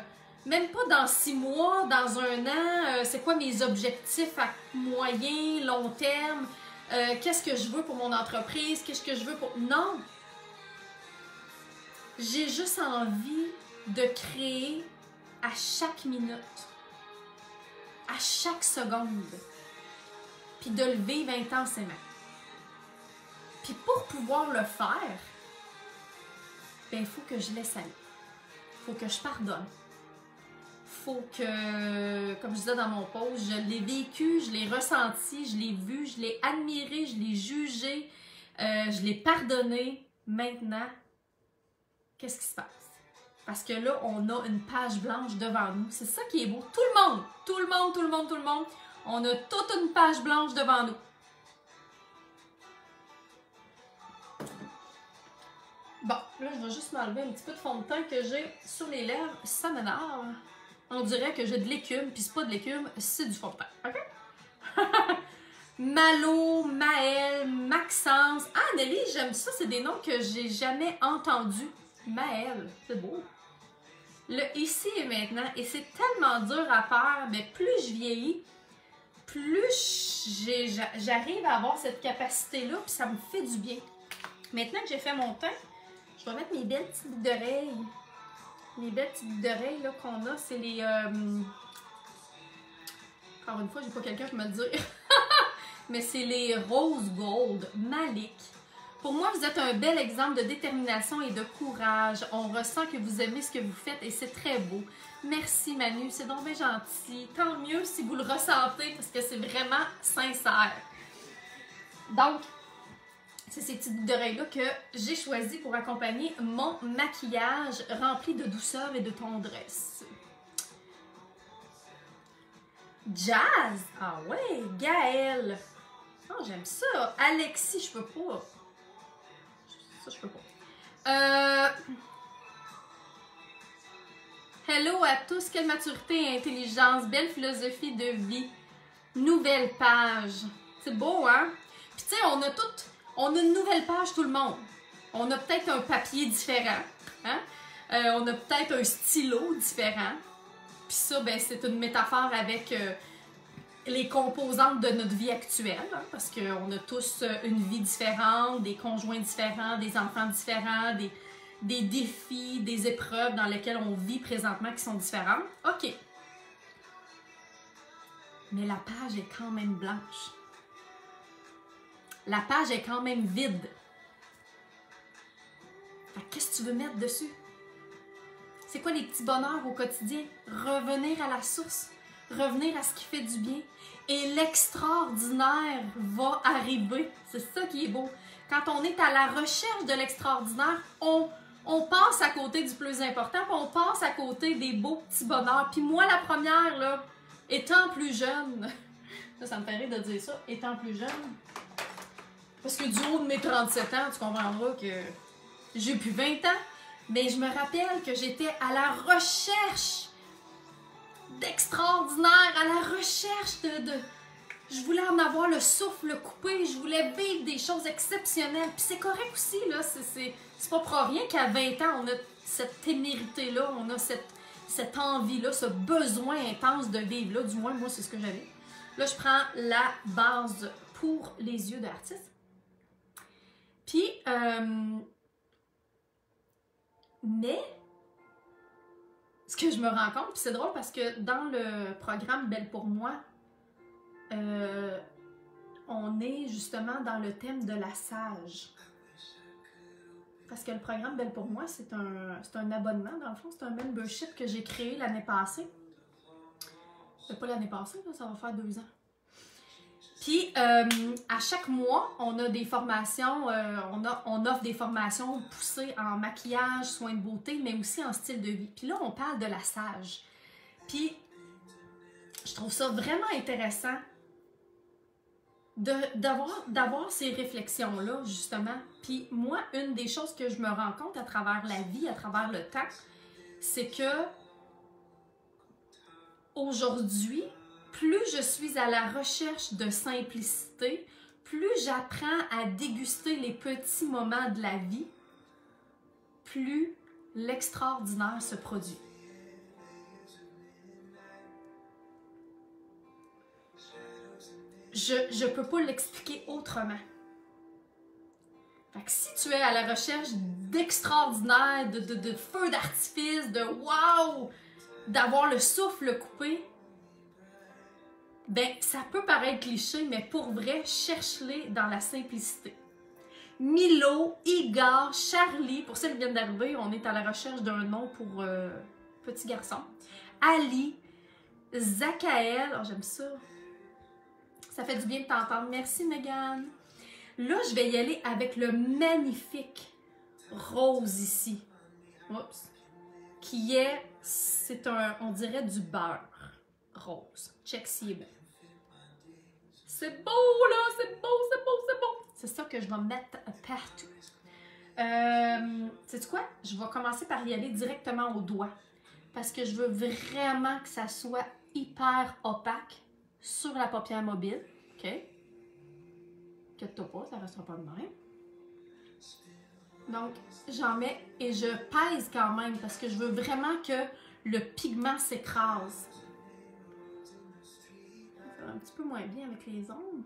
même pas dans six mois, dans un an. Euh, c'est quoi mes objectifs à moyen, long terme? Euh, qu'est-ce que je veux pour mon entreprise? Qu'est-ce que je veux pour. Non! J'ai juste envie de créer à chaque minute, à chaque seconde, puis de le vivre intensément. Puis pour pouvoir le faire, ben il faut que je laisse aller. Faut que je pardonne. Faut que, comme je disais dans mon post, je l'ai vécu, je l'ai ressenti, je l'ai vu, je l'ai admiré, je l'ai jugé, euh, je l'ai pardonné. Maintenant, qu'est-ce qui se passe? Parce que là, on a une page blanche devant nous. C'est ça qui est beau. Tout le monde, tout le monde, tout le monde, tout le monde, on a toute une page blanche devant nous. Bon, là, je vais juste m'enlever un petit peu de fond de teint que j'ai sur les lèvres. Ça m'énerve. On dirait que j'ai de l'écume, puis c'est pas de l'écume, c'est du fond de teint. OK? Malo, Maël, Maxence. Ah, Nelly, j'aime ça. C'est des noms que j'ai jamais entendus. Maël, c'est beau. Le ici et maintenant. Et c'est tellement dur à faire, mais plus je vieillis, plus j'arrive à avoir cette capacité-là, puis ça me fait du bien. Maintenant que j'ai fait mon teint, je vais mettre mes belles petites boucles d'oreilles. Mes belles petites d'oreilles qu'on a, c'est les. Euh... Encore une fois, j'ai pas quelqu'un qui me le dire. Mais c'est les Rose Gold Malik. Pour moi, vous êtes un bel exemple de détermination et de courage. On ressent que vous aimez ce que vous faites et c'est très beau. Merci Manu, c'est donc bien gentil. Tant mieux si vous le ressentez parce que c'est vraiment sincère. Donc, c'est ces petites oreilles-là que j'ai choisi pour accompagner mon maquillage rempli de douceur et de tendresse. Jazz! Ah ouais, Gaël! Oh, j'aime ça! Alexis, je peux pas. Ça, je peux pas. Euh... Hello à tous, quelle maturité et intelligence, belle philosophie de vie, nouvelle page. C'est beau, hein? Puis tu sais, on a toutes on a une nouvelle page, tout le monde. On a peut-être un papier différent. Hein? Euh, on a peut-être un stylo différent. Puis ça, ben, c'est une métaphore avec euh, les composantes de notre vie actuelle. Hein, parce qu'on a tous euh, une vie différente, des conjoints différents, des enfants différents, des, des défis, des épreuves dans lesquelles on vit présentement qui sont différentes. OK. Mais la page est quand même blanche la page est quand même vide. Qu'est-ce que tu veux mettre dessus? C'est quoi les petits bonheurs au quotidien? Revenir à la source, revenir à ce qui fait du bien. Et l'extraordinaire va arriver. C'est ça qui est beau. Quand on est à la recherche de l'extraordinaire, on, on passe à côté du plus important, puis on passe à côté des beaux petits bonheurs. Puis moi, la première, là, étant plus jeune, ça, ça me ferait de dire ça, étant plus jeune, parce que du haut de mes 37 ans, tu comprendras que j'ai plus 20 ans. Mais je me rappelle que j'étais à la recherche d'extraordinaire, à la recherche de, je voulais en avoir le souffle coupé, je voulais vivre des choses exceptionnelles. Puis c'est correct aussi, là. C'est- C'est pas pour rien qu'à 20 ans, on a cette témérité-là, on a cette, cette envie-là, ce besoin intense de vivre là. Du moins, moi, c'est ce que j'avais. Là, je prends la base pour les yeux de l'artiste. Puis, euh, mais, ce que je me rends compte, c'est drôle parce que dans le programme Belle pour moi, euh, on est justement dans le thème de la sage. Parce que le programme Belle pour moi, c'est un, un abonnement, dans le fond, c'est un membership que j'ai créé l'année passée. C'est pas l'année passée, ça va faire deux ans. Puis, euh, à chaque mois, on a des formations, euh, on, a, on offre des formations poussées en maquillage, soins de beauté, mais aussi en style de vie. Puis là, on parle de la sage. Puis, je trouve ça vraiment intéressant d'avoir ces réflexions-là, justement. Puis moi, une des choses que je me rends compte à travers la vie, à travers le temps, c'est que aujourd'hui, plus je suis à la recherche de simplicité, plus j'apprends à déguster les petits moments de la vie, plus l'extraordinaire se produit. Je je peux pas l'expliquer autrement. Fait que si tu es à la recherche d'extraordinaire, de, de, feux d'artifice, de wow, d'avoir le souffle coupé, ben ça peut paraître cliché, mais pour vrai, cherche-les dans la simplicité. Milo, Igor, Charlie, pour ceux qui viennent d'arriver, on est à la recherche d'un nom pour euh, petit garçon. Ali, Zakaël, oh, j'aime ça. Ça fait du bien de t'entendre. Merci, Megan. Là, je vais y aller avec le magnifique rose ici. Oups. Qui est, c'est un, on dirait du beurre rose. Check si. C'est beau, là, c'est beau, c'est beau, c'est beau. C'est ça que je vais mettre partout. Euh, sais-tu quoi? Je vais commencer par y aller directement au doigt. Parce que je veux vraiment que ça soit hyper opaque sur la paupière mobile. OK? Inquiète-toi pas, ça restera pas de même. Donc, j'en mets et je pèse quand même parce que je veux vraiment que le pigment s'écrase. Ça va un petit peu moins bien avec les ombres.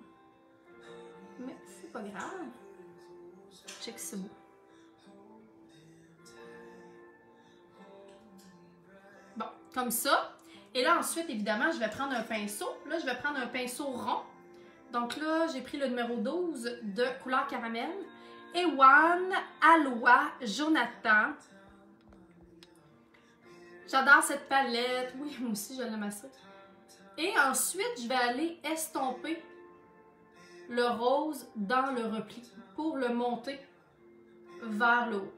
Mais c'est pas grave. Check, c'est beau. Bon, comme ça. Et là, ensuite, évidemment, je vais prendre un pinceau. Là, je vais prendre un pinceau rond. Donc là, j'ai pris le numéro 12 de couleur caramel. Ewan, Aloha, Jonathan. J'adore cette palette. Oui, moi aussi, je l'aime assez. Et ensuite, je vais aller estomper le rose dans le repli pour le monter vers le haut.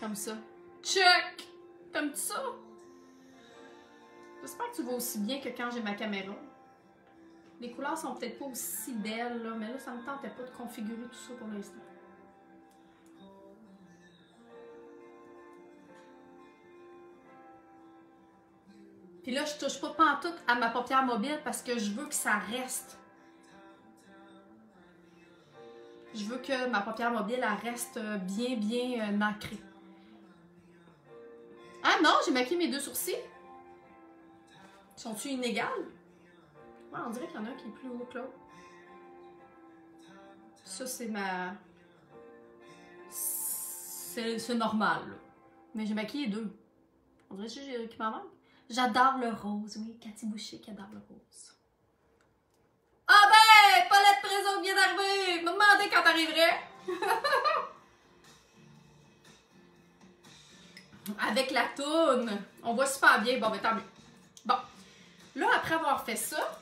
Comme ça. Check! Comme ça? J'espère que tu vois aussi bien que quand j'ai ma caméra. Les couleurs sont peut-être pas aussi belles, là, mais là, ça me tentait pas de configurer tout ça pour l'instant. Puis là, je touche pas pantoute à ma paupière mobile parce que je veux que ça reste. Je veux que ma paupière mobile, reste bien, bien euh, nacrée. Ah non, j'ai maquillé mes deux sourcils. Sont-ils inégales? Ouais, on dirait qu'il y en a un qui est plus haut que l'autre. Ça, c'est ma... C'est normal, là. Mais j'ai maquillé deux. On dirait que j'ai qui m'en manque. J'adore le rose, oui. Cathy Boucher qui adore le rose. Ah ben! Paulette Prézo vient d'arriver! Me demandez quand t'arriverais! Avec la toune. On voit super bien. Bon, ben tant mieux. Bon. Là, après avoir fait ça,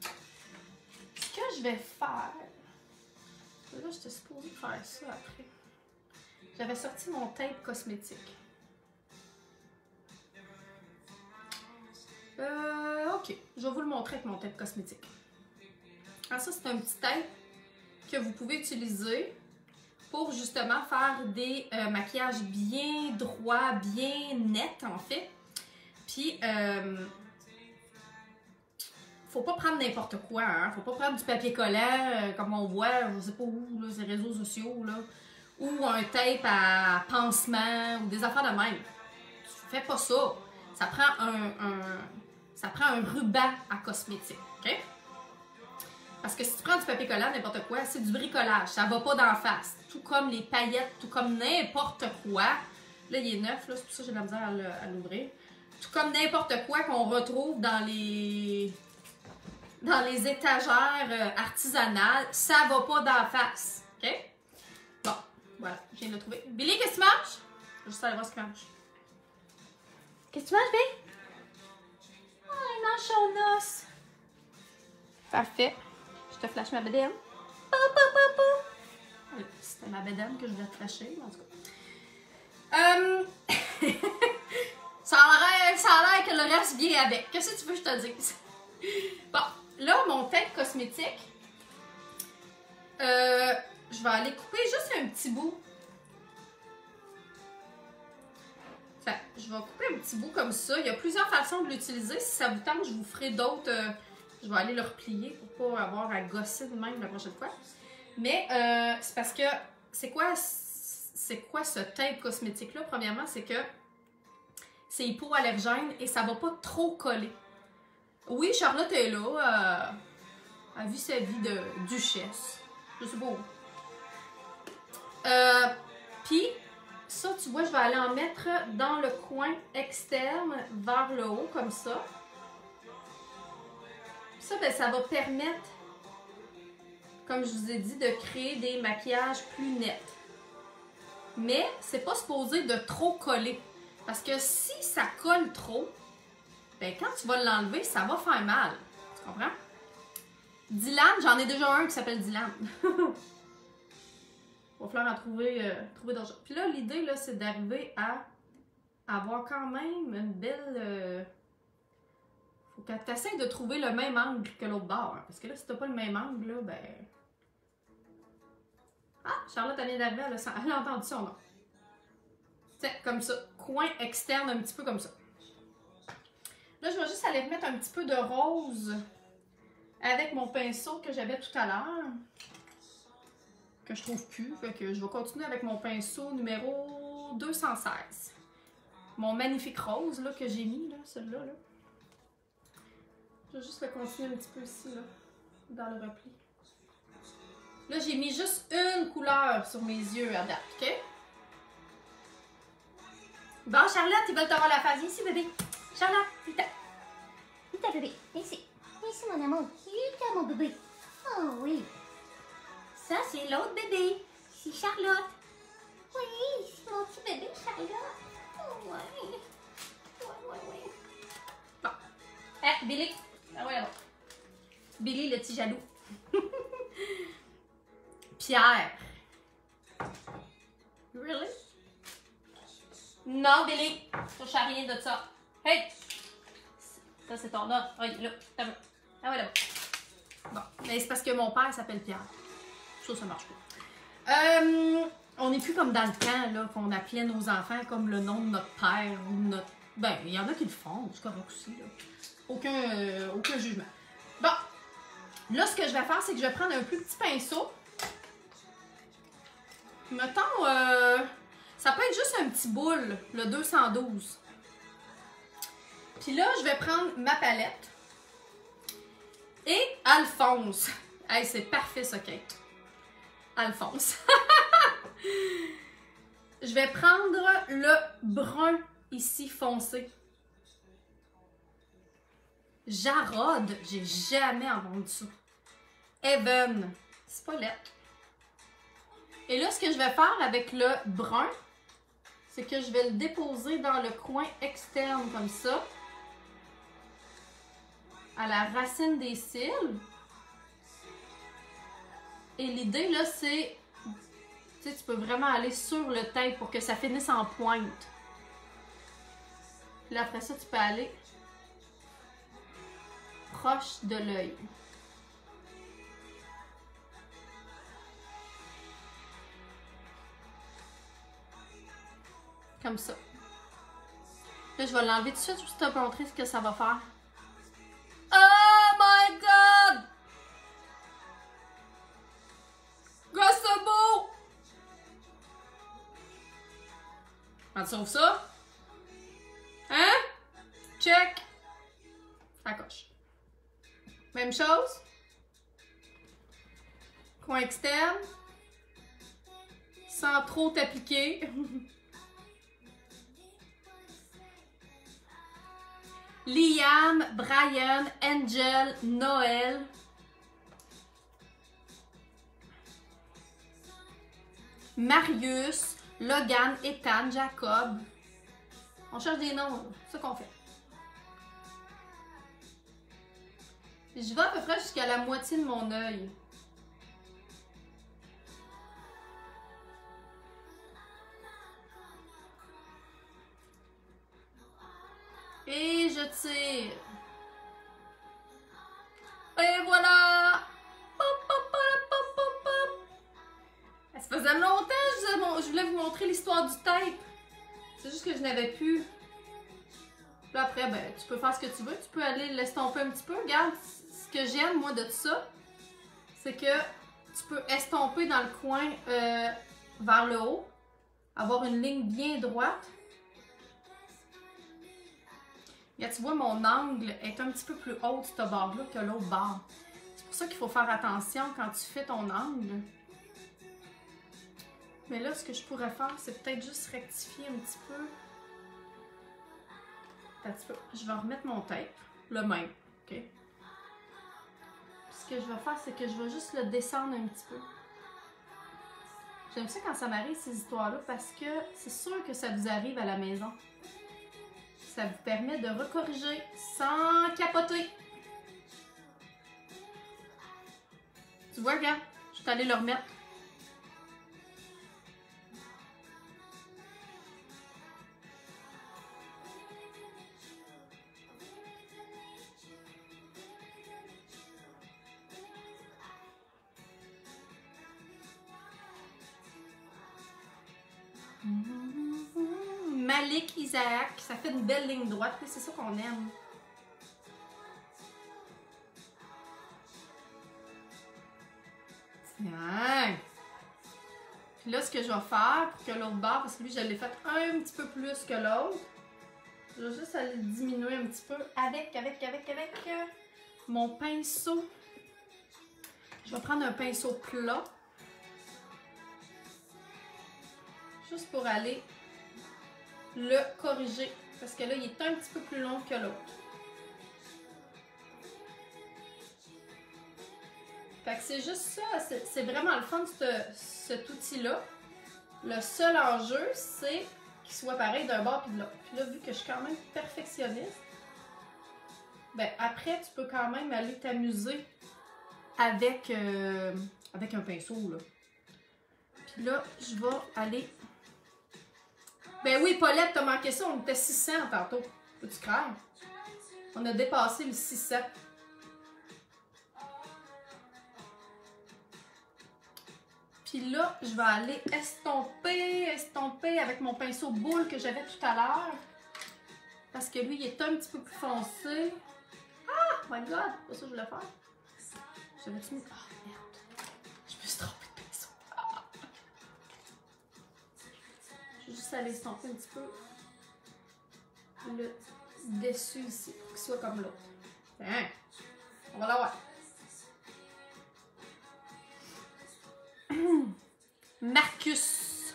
ce que je vais faire. Là, j'étais supposée faire ça après. J'avais sorti mon tape cosmétique. Euh, ok. Je vais vous le montrer avec mon tape cosmétique. Alors, ça, c'est un petit tape que vous pouvez utiliser pour justement faire des euh, maquillages bien droits, bien nets en fait. Puis, euh, faut pas prendre n'importe quoi, hein. Faut pas prendre du papier collant, euh, comme on voit, je sais pas où, là, ces réseaux sociaux, là. Ou un tape à pansement, ou des affaires de même. Fais pas ça. Ça prend un, un- ça prend un ruban à cosmétique, ok? Parce que si tu prends du papier collant, n'importe quoi, c'est du bricolage. Ça va pas d'en face. Tout comme les paillettes, tout comme n'importe quoi. Là, il est neuf, là, c'est pour ça que j'ai de la misère à l'ouvrir. Tout comme n'importe quoi qu'on retrouve dans les dans les étagères euh, artisanales, ça va pas d'en face. OK? Bon, voilà, je viens de le trouver. Billy, qu'est-ce que tu manges? Je vais juste aller voir ce qu'il mange. Qu'est-ce que tu manges, Billy? Oh, il mange son os. Parfait. Je te flash ma. Ouais, C'était ma bedaine que je voulais te flasher, en tout cas. Euh, ça a l'air que le reste vient avec. Qu'est-ce que tu veux que je te dise? Bon, là, mon teint cosmétique, euh, je vais aller couper juste un petit bout. Fait, je vais couper un petit bout comme ça. Il y a plusieurs façons de l'utiliser. Si ça vous tente, je vous ferai d'autres. euh, je vais aller le replier pour pas avoir à gosser de même la prochaine fois. Mais euh, c'est parce que c'est quoi c'est quoi ce teint cosmétique là Premièrement, c'est que c'est hypoallergène et ça va pas trop coller. Oui, Charlotte est là. Euh, elle a vu sa vie de duchesse. Je sais. Euh, Puis, ça, tu vois, je vais aller en mettre dans le coin externe vers le haut, comme ça. Ça, ben, ça va permettre, comme je vous ai dit, de créer des maquillages plus nets. Mais c'est pas supposé de trop coller. Parce que si ça colle trop, ben quand tu vas l'enlever, ça va faire mal. Tu comprends? Dylan, j'en ai déjà un qui s'appelle Dylan. Va falloir en trouver, euh, trouver d'autres. Puis là, l'idée, là, c'est d'arriver à avoir quand même une belle. euh, Faut que tu essaies de trouver le même angle que l'autre bord. hein. Parce que là, si t'as pas le même angle, là, ben. Ah, Charlotte, elle vient d'arriver, elle, elle a entendu son nom. Tiens, comme ça. Coin externe, un petit peu comme ça. Là, je vais juste aller remettre un petit peu de rose avec mon pinceau que j'avais tout à l'heure. Que je trouve plus. Fait que je vais continuer avec mon pinceau numéro 216. Mon magnifique rose là, que j'ai mis, là, celui-là. Là. Je vais juste le continuer un petit peu ici, là, dans le repli. Là, j'ai mis juste une couleur sur mes yeux à date, ok? Bon, Charlotte, ils veulent te voir la face. Viens ici, bébé. Charlotte, vite. Vite, bébé. Viens ici. Viens ici, mon amour. Vite, mon bébé. Oh oui. Ça, c'est l'autre bébé. C'est Charlotte. Oui, c'est mon petit bébé Charlotte. Oh, ouais. Ouais, ouais, ouais. Eh, Billy. Ah ouais, alors. Billy, le petit jaloux. Pierre. Really? Non, Billy. Touche à rien de ça. Hey! Ça, c'est ton nom. Oui, là. Ah ouais, là. Bon, mais c'est parce que mon père s'appelle Pierre. Ça, ça marche pas. Euh, on n'est plus comme dans le temps, là, qu'on appelait nos enfants comme le nom de notre père ou de notre. Ben, il y en a qui le font, c'est correct aussi, là. Aucun, euh, aucun jugement. Bon. Là, ce que je vais faire, c'est que je vais prendre un plus petit pinceau. Mettons, euh, ça peut être juste un petit boule, le 212. Puis là, je vais prendre ma palette. Et Alphonse. Hey, c'est parfait Kate. Alphonse. je vais prendre le brun ici foncé. Jarod, j'ai jamais entendu ça. Evan, c'est pas lettre. Et là, ce que je vais faire avec le brun, c'est que je vais le déposer dans le coin externe comme ça, à la racine des cils. Et l'idée là, c'est, tu sais, tu peux vraiment aller sur le teint pour que ça finisse en pointe. Puis là, après ça, tu peux aller de l'œil. Comme ça. Là, je vais l'enlever tout de suite juste te montrer ce que ça va faire. Oh my god! C'est beau! Quand tu ça? Hein? Check! Ça coche. Même chose? Coin externe. Sans trop t'appliquer. Liam, Brian, Angel, Noël. Marius, Logan, Ethan, Jacob. On cherche des noms, ce qu'on fait. Je vais à peu près jusqu'à la moitié de mon œil. Et je tire. Et voilà! Ça faisait longtemps que je, voulais- vous montrer l'histoire du tape. C'est juste que je n'avais plus. Puis après, ben, tu peux faire ce que tu veux. Tu peux aller l'estomper un petit peu. Regarde, ce que j'aime, moi, de ça, c'est que tu peux estomper dans le coin euh, vers le haut. Avoir une ligne bien droite. Regarde, tu vois, mon angle est un petit peu plus haut de ce barre-là que l'autre barre. C'est pour ça qu'il faut faire attention quand tu fais ton angle. Mais là, ce que je pourrais faire, c'est peut-être juste rectifier un petit peu. Un petit peu. Je vais remettre mon tape, le même, ok? Ce que je vais faire, c'est que je vais juste le descendre un petit peu. J'aime ça quand ça m'arrive ces histoires-là parce que c'est sûr que ça vous arrive à la maison. Ça vous permet de recorriger sans capoter. Tu vois, regarde, je suis allée le remettre. Ça fait une belle ligne droite, c'est ça qu'on aime. Tiens. Puis là, ce que je vais faire pour que l'autre barre, parce que lui, je l'ai fait un petit peu plus que l'autre, je vais juste aller le diminuer un petit peu avec, avec, avec, avec mon pinceau. Je vais prendre un pinceau plat. Juste pour aller le corriger. Parce que là, il est un petit peu plus long que l'autre. Fait que c'est juste ça. c'est- vraiment le fun, ce- cet outil-là. Le seul enjeu, c'est qu'il soit pareil d'un bord puis de l'autre. Puis là, vu que je suis quand même perfectionniste, ben après, tu peux quand même aller t'amuser avec, euh, un pinceau, là. Puis là, je vais aller ben oui, Paulette, t'as manqué ça, on était 600 tantôt. Peux-tu croire? On a dépassé le 600. Puis là, je vais aller estomper, estomper avec mon pinceau boule que j'avais tout à l'heure. Parce que lui, il est un petit peu plus foncé. Ah, my god, pas ça que je voulais faire. J'avais-tu mis... Ah, juste aller estomper un petit peu le dessus ici, pour qu'il soit comme l'autre. Hein? On va l'avoir. Marcus.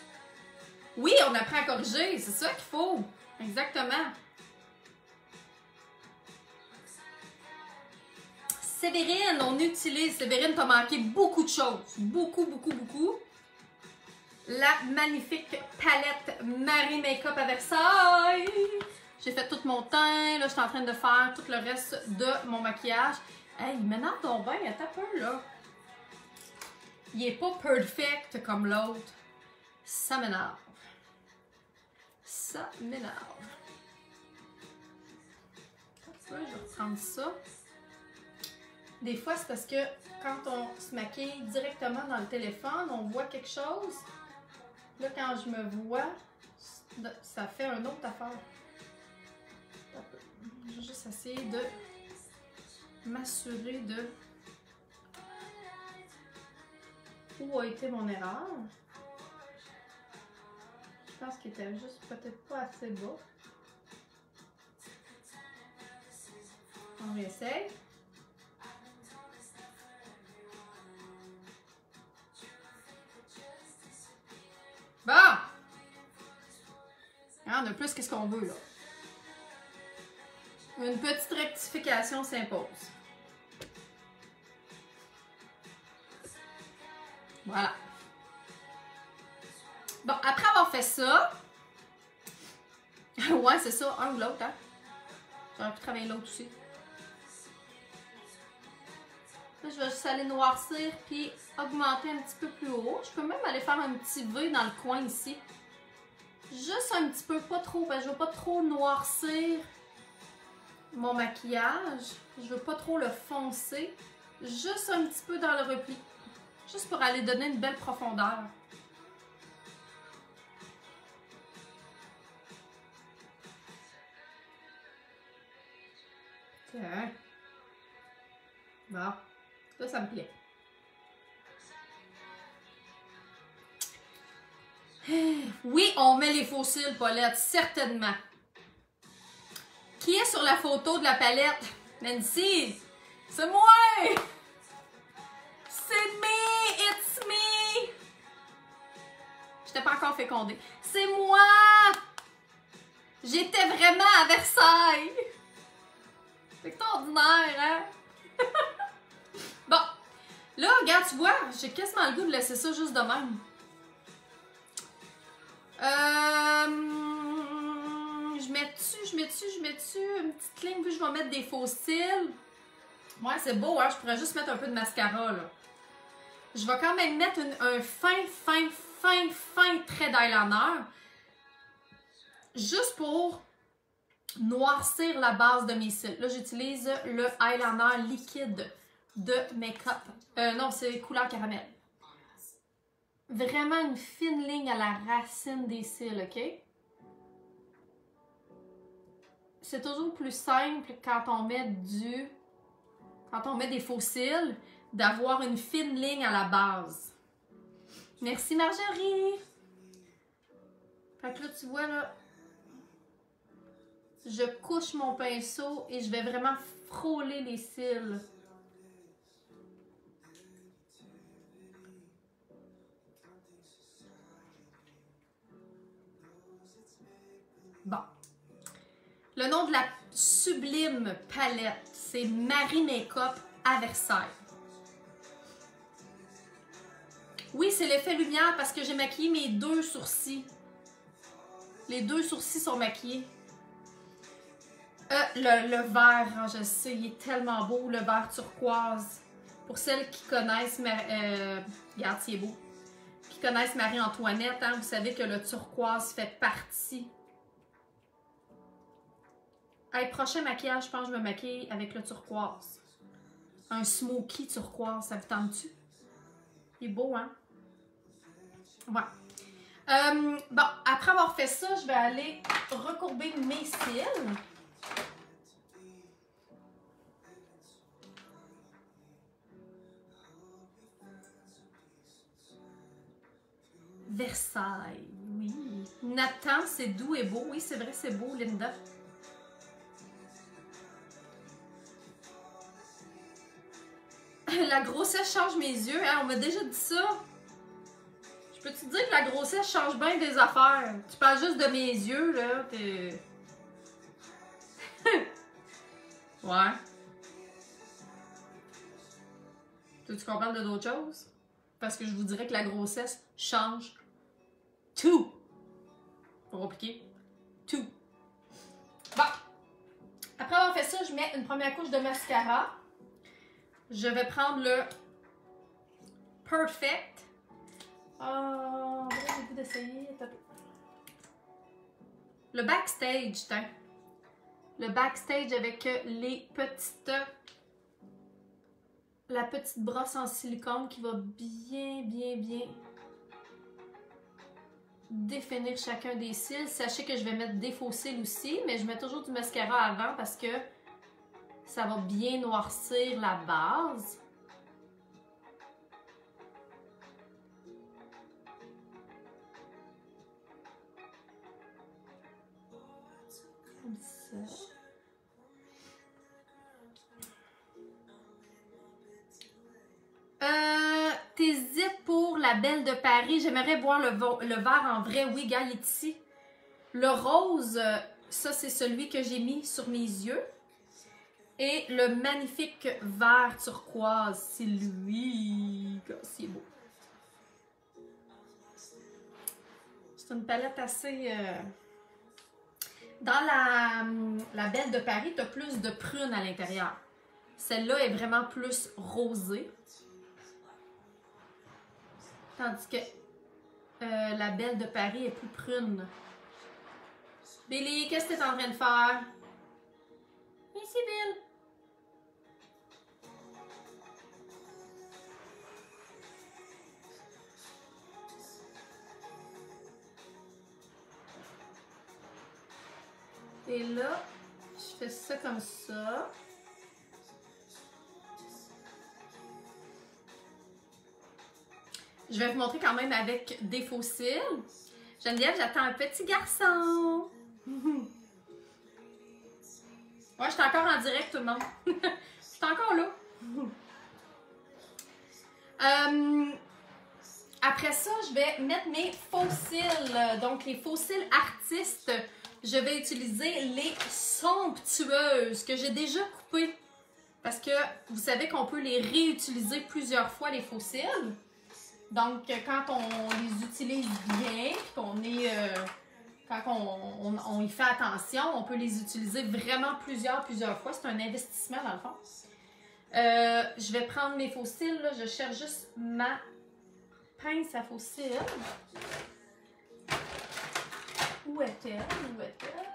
Oui, on apprend à corriger, c'est ça qu'il faut. Exactement. Sévérine, on utilise. Sévérine, t'as manqué beaucoup de choses. Beaucoup, beaucoup, beaucoup. La magnifique palette Marie Makeup à Versailles. J'ai fait tout mon teint. Là, je suis en train de faire tout le reste de mon maquillage. Hey, m'énerve ton bain, attends un peu, là. Il est pas perfect comme l'autre. Ça m'énerve. Ça m'énerve. Je vais reprendre ça. Des fois, c'est parce que quand on se maquille directement dans le téléphone, on voit quelque chose. Là, quand je me vois, ça fait une autre affaire. Je vais juste essayer de m'assurer de où a été mon erreur. Je pense qu'il était juste peut-être pas assez bas. On essaye. Bon! On a plus qu'est-ce qu'on veut, là. Une petite rectification s'impose. Voilà. Bon, après avoir fait ça, ouais, c'est ça, un ou l'autre, hein. J'aurais pu travailler l'autre aussi. Je vais juste aller noircir puis augmenter un petit peu plus haut. Je peux même aller faire un petit V dans le coin ici. Juste un petit peu, pas trop, parce que je veux pas trop noircir mon maquillage. Je veux pas trop le foncer. Juste un petit peu dans le repli. Juste pour aller donner une belle profondeur. Tiens. Bon. Ça, ça me plaît. Oui, on met les fossiles, Paulette, certainement. Qui est sur la photo de la palette? Nancy! C'est moi! C'est me! It's me! Je pas encore fécondée. C'est moi! J'étais vraiment à Versailles! C'est extraordinaire, hein? Là, regarde, tu vois, j'ai quasiment le goût de laisser ça juste de même. Euh, je mets dessus, je mets dessus, je mets dessus une petite ligne, puis je vais mettre des faux cils. Ouais, c'est beau, hein? Je pourrais juste mettre un peu de mascara, là. Je vais quand même mettre un fin, fin, fin, fin trait d'eyeliner. Juste pour noircir la base de mes cils. Là, j'utilise le eyeliner liquide de Makeup. Euh, non, c'est couleur caramel. Vraiment une fine ligne à la racine des cils, OK? C'est toujours plus simple quand on met du... Quand on met des faux cils, d'avoir une fine ligne à la base. Merci Marjorie! Fait que là, tu vois, là, je couche mon pinceau et je vais vraiment frôler les cils. Bon. Le nom de la sublime palette, c'est Marie Makeup à Versailles. Oui, c'est l'effet lumière parce que j'ai maquillé mes deux sourcils. Les deux sourcils sont maquillés. Euh, le, vert, hein, je sais, il est tellement beau, le vert turquoise. Pour celles qui connaissent, euh, regarde, beau. Qui connaissent Marie-Antoinette, hein, vous savez que le turquoise fait partie. Hey, prochain maquillage, je pense que je me maquille avec le turquoise. Un smoky turquoise, ça vous tente-tu? Il est beau, hein? Ouais. Euh, bon, après avoir fait ça, je vais aller recourber mes cils. Versailles, oui. Nathan, c'est doux et beau. Oui, c'est vrai, c'est beau, Linda. La grossesse change mes yeux, hein? On m'a déjà dit ça. Je peux te dire que la grossesse change bien des affaires? Tu parles juste de mes yeux, là. Ouais. Tu tu comprends de d'autres choses? Parce que je vous dirais que la grossesse change tout. Pas compliqué. Tout. Bon. Après avoir fait ça, je mets une première couche de mascara. Je vais prendre le Perfect. Oh, j'ai goût d'essayer. Le backstage, tiens. Le backstage avec les petites. La petite brosse en silicone qui va bien, bien, bien. définir chacun des cils. Sachez que je vais mettre des faux cils aussi, mais je mets toujours du mascara avant parce que ça va bien noircir la base. Comme ça. Euh, T'hésites pour la belle de Paris. J'aimerais voir le, le verre en vrai. Oui, gars, il est ici. Le rose, ça, c'est celui que j'ai mis sur mes yeux. Et le magnifique vert turquoise, c'est lui. C'est beau. C'est une palette assez... Euh, dans la, la Belle de Paris, tu as plus de prunes à l'intérieur. Celle-là est vraiment plus rosée. Tandis que euh, la Belle de Paris est plus prune. Billy, qu'est-ce que tu es en train de faire? Ici, Et là, je fais ça comme ça. Je vais vous montrer quand même avec des fossiles. Geneviève, j'attends un petit garçon. Ouais, je suis encore en direct, tout le monde. je suis encore là. Euh, après ça, je vais mettre mes fossiles. Donc, les fossiles artistes, je vais utiliser les somptueuses que j'ai déjà coupées. Parce que vous savez qu'on peut les réutiliser plusieurs fois, les fossiles. Donc, quand on les utilise bien, qu'on est. Euh, quand on, y fait attention, on peut les utiliser vraiment plusieurs, plusieurs fois. C'est un investissement dans le fond. Euh, je vais prendre mes fossiles. Là. Je cherche juste ma pince à fossiles. Où est-elle? Où est-elle?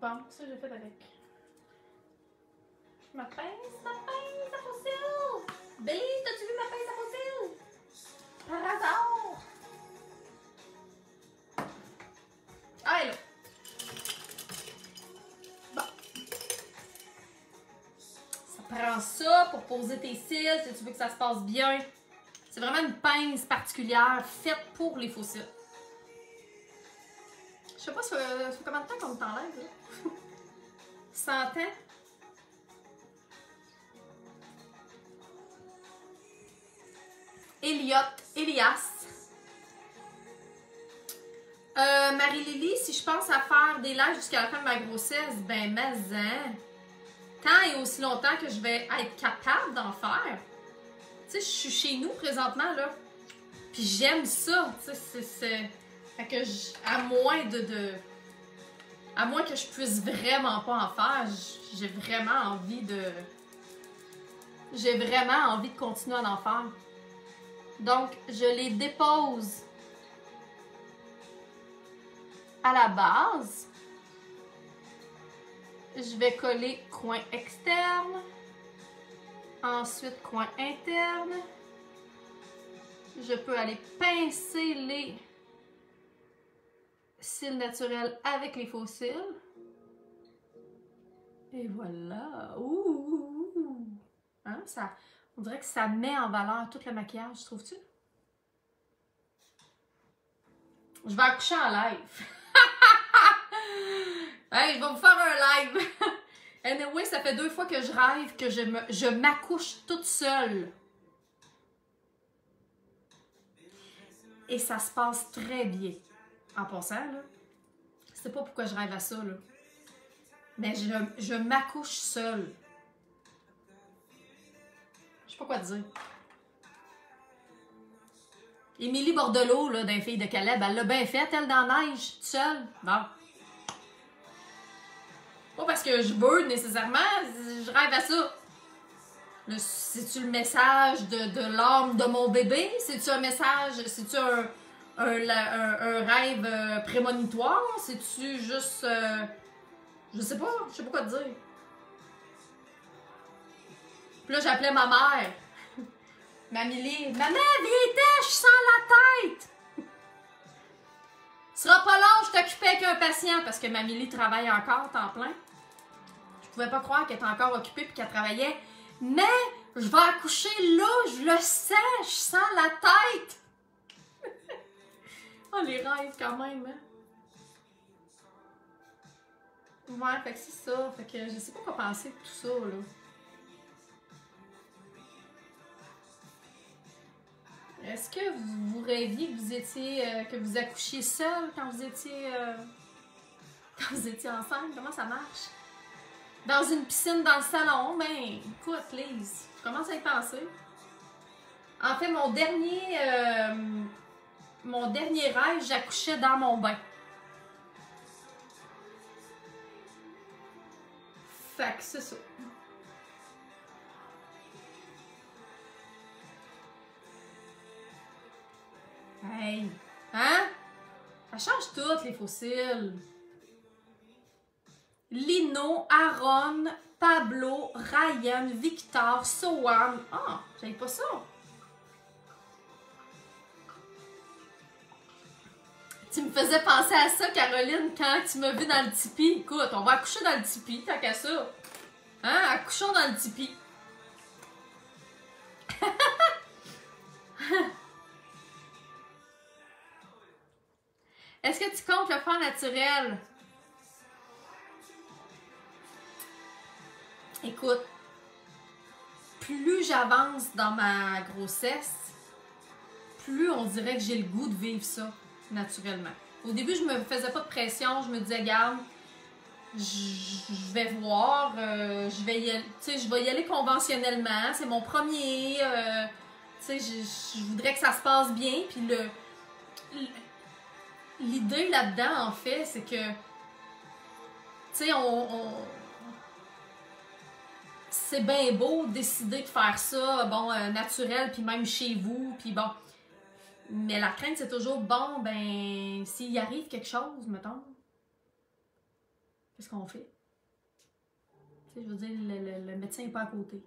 Bon, ça j'ai fait avec. Ma pince, ma pince à fossiles! Billy, t'as-tu vu ma pince à fossiles? Par pour poser tes cils si tu veux que ça se passe bien. C'est vraiment une pince particulière faite pour les fossiles. Je sais pas, ça fait combien de temps qu'on t'enlève, là? 100 ans? Elliot, Elias. Euh, Marie-Lily, si je pense à faire des lives jusqu'à la fin de ma grossesse, ben, mais hein, tant et aussi longtemps que je vais être capable d'en faire. Tu sais, je suis chez nous présentement, là. Puis j'aime ça, tu sais, c'est... Fait que, à moins de, de... À moins que je puisse vraiment pas en faire, j'ai vraiment envie de... J'ai vraiment envie de continuer à en faire. Donc, je les dépose à la base. Je vais coller coin externe. Ensuite, coin interne. Je peux aller pincer les cils naturels avec les faux cils. Et voilà. Ouh! Hein, ça, on dirait que ça met en valeur tout le maquillage, trouves-tu? Je vais accoucher en live. hey, je vais vous faire un live. anyway, ça fait deux fois que je rêve que je, me, je m'accouche toute seule. Et ça se passe très bien. En passant, là. C'est pas pourquoi je rêve à ça, là. Mais je, je m'accouche seule sais pas quoi dire. Émilie Bordelot, là, d'un fille de Caleb, elle l'a bien fait, elle, dans la neige, toute seule. Bon. Pas parce que je veux nécessairement, je rêve à ça. C'est-tu le message de, de l'âme de mon bébé? C'est-tu un message? C'est-tu un, un, rêve euh, prémonitoire? C'est-tu juste. Euh, je sais pas, je sais pas quoi te dire. Puis là, j'appelais ma mère. Mamie Maman, viens je sens la tête! Sera pas long, je t'occupais avec un patient parce que Mamie travaille encore temps plein. Pouvais pas croire qu'elle était encore occupée puis qu'elle travaillait. Mais je vais accoucher là, je le sais, je sens la tête! oh, les rêves quand même, hein? Ouais, fait que c'est ça. Fait que je sais pas quoi penser de tout ça, là. Est-ce que vous, vous, rêviez que vous étiez euh, que vous accouchiez seul quand vous étiez euh, quand vous étiez enceinte? Comment ça marche? Dans une piscine dans le salon? Ben, écoute, please. Je commence à y penser. En fait, mon dernier euh, mon dernier rêve, j'accouchais dans mon bain. Fait que c'est ça. Hey! Hein? Ça change toutes les fossiles. Lino, Aaron, Pablo, Ryan, Victor, Soan. Ah, j'avais pas ça. Tu me faisais penser à ça, Caroline, quand tu m'as vu dans le tipi. Écoute, on va accoucher dans le tipi, tant qu'à ça. Hein? Accouchons dans le tipi. Est-ce que tu comptes le faire naturel? Écoute, plus j'avance dans ma grossesse, plus on dirait que j'ai le goût de vivre ça naturellement. Au début, je me faisais pas de pression, je me disais, garde, je vais voir, euh, je, vais y aller, je vais y aller conventionnellement, c'est mon premier, euh, je, voudrais que ça se passe bien, puis le l'idée là-dedans, en fait, c'est que, tu sais, on, c'est bien beau décider de faire ça, bon, euh, naturel, puis même chez vous, puis bon. Mais la crainte, c'est toujours, bon, ben, s'il arrive quelque chose, mettons, qu'est-ce qu'on fait? Tu sais, je veux dire, le, médecin n'est pas à côté.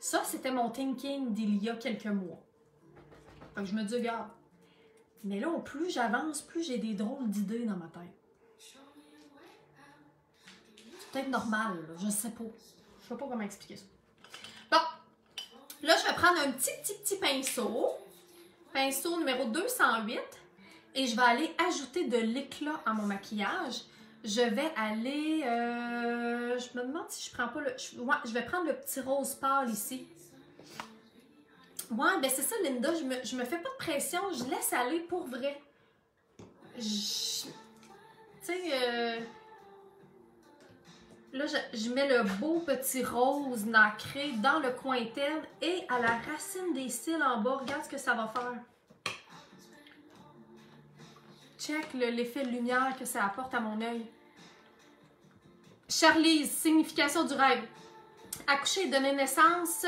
Ça, c'était mon thinking d'il y a quelques mois. Fait que je me dis, regarde, mais là, plus j'avance, plus j'ai des drôles d'idées dans ma tête. Peut-être normal, là, je sais pas. Je sais pas comment expliquer ça. Bon, là, je vais prendre un petit, petit, petit pinceau. Pinceau numéro 208. Et je vais aller ajouter de l'éclat à mon maquillage. Je vais aller... Euh, je me demande si je prends pas le... Je, je vais prendre le petit rose pâle ici. Ouais, ben c'est ça, Linda. Je me, je me fais pas de pression. Je laisse aller pour vrai. Tu sais, euh, là, je, mets le beau petit rose nacré dans le coin interne et à la racine des cils en bas. Regarde ce que ça va faire. Check l'effet de lumière que ça apporte à mon œil. Charlize, signification du rêve. Accoucher et donner naissance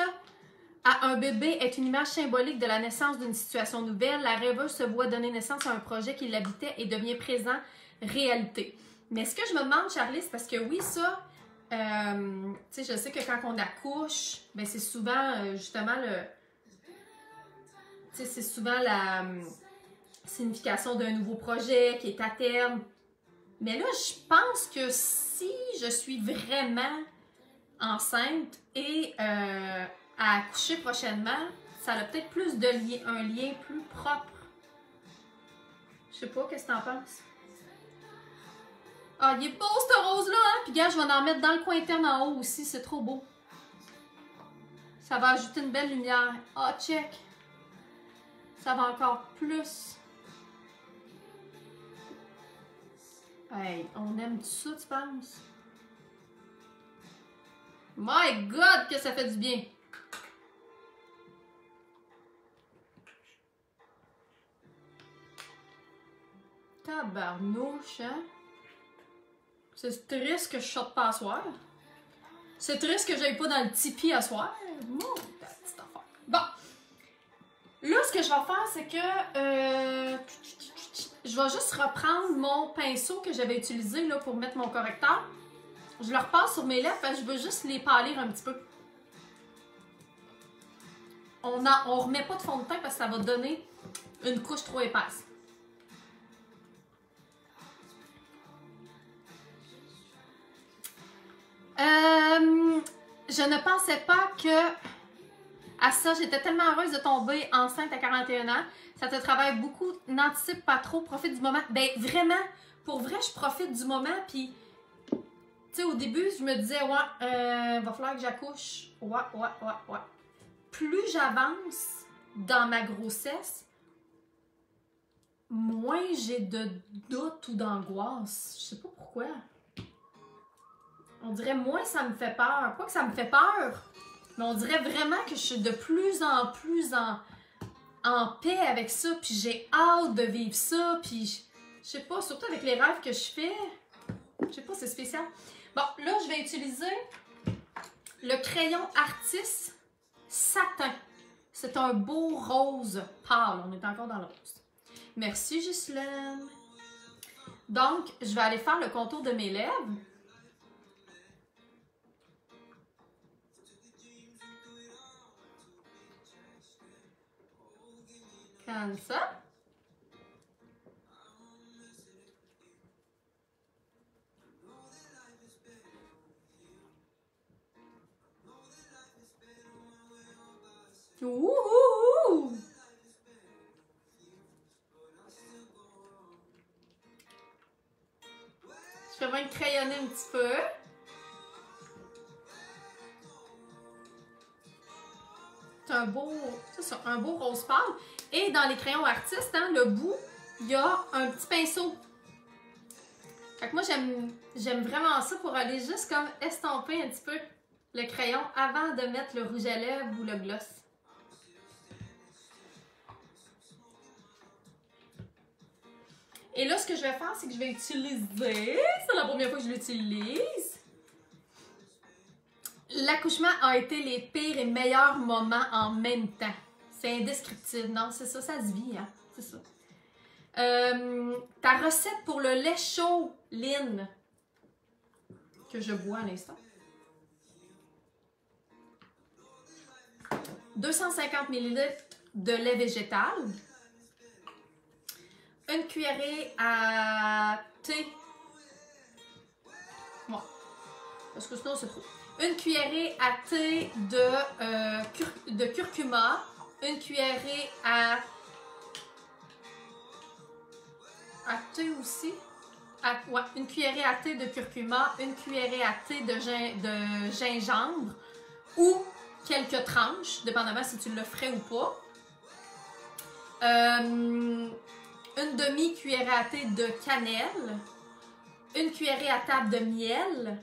à un bébé est une image symbolique de la naissance d'une situation nouvelle. La rêveuse se voit donner naissance à un projet qui l'habitait et devient présent, réalité. Mais ce que je me demande, Charlie, c'est parce que oui, ça, euh, tu sais, je sais que quand on accouche, ben c'est souvent euh, justement le. Tu sais, c'est souvent la euh, signification d'un nouveau projet qui est à terme. Mais là, je pense que si je suis vraiment enceinte et à accoucher prochainement, ça a peut-être plus de lien, un lien plus propre. Je sais pas, qu'est-ce que t'en penses? Ah, il est beau ce rose-là, hein? Puis gars, je vais en mettre dans le coin interne en haut aussi, c'est trop beau. Ça va ajouter une belle lumière. Ah, check! Ça va encore plus. Hey, on aime ça, tu penses? My God, que ça fait du bien! Tabarnouche, hein? C'est triste que je sorte pas à soir. C'est triste que j'aille pas dans le tipi à soir. Bon. Là, ce que je vais faire, c'est que euh, je vais juste reprendre mon pinceau que j'avais utilisé là, pour mettre mon correcteur. Je le repasse sur mes lèvres parce que je veux juste les pâlir un petit peu. on, a, on remet pas de fond de teint parce que ça va donner une couche trop épaisse. Je ne pensais pas que à ça, j'étais tellement heureuse de tomber enceinte à 41 ans. Ça te travaille beaucoup, n'anticipe pas trop, profite du moment. Ben vraiment, pour vrai, je profite du moment. Puis, tu sais, au début, je me disais, ouais, euh, va falloir que j'accouche. Ouais, ouais, ouais, ouais. Plus j'avance dans ma grossesse, moins j'ai de doutes ou d'angoisse. Je sais pas pourquoi. On dirait moins ça me fait peur. Pas que ça me fait peur, mais on dirait vraiment que je suis de plus en plus en, paix avec ça. Puis j'ai hâte de vivre ça. Puis je sais pas, surtout avec les rêves que je fais. Je sais pas, c'est spécial. Bon, là, je vais utiliser le crayon Artiste Satin. C'est un beau rose pâle. On est encore dans le rose. Merci, Ghislaine. Donc, je vais aller faire le contour de mes lèvres. Comme. Ouh! Je vais crayonner un petit peu. C'est un beau, ça, un beau rose pâle. Et dans les crayons artistes, hein, le bout, il y a un petit pinceau. Fait que moi, j'aime vraiment ça pour aller juste comme estomper un petit peu le crayon avant de mettre le rouge à lèvres ou le gloss. Et là, ce que je vais faire, c'est que je vais utiliser, c'est la première fois que je l'utilise. L'accouchement a été les pires et meilleurs moments en même temps. C'est indescriptible. Non, c'est ça, ça se vit, hein. C'est ça. Euh, ta recette pour le lait chaud, Lynn, que je bois à l'instant. 250 ml de lait végétal une cuillerée à thé. Bon. Parce que sinon, c'est trop. Une cuillerée à thé de, euh, de curcuma. Une cuillerée à. à thé aussi. Ouais, une cuillerée à thé de curcuma. Une cuillerée à thé de, de gingembre. Ou quelques tranches, dépendamment si tu le ferais ou pas. Euh, une demi-cuillerée à thé de cannelle, une cuillerée à table de miel.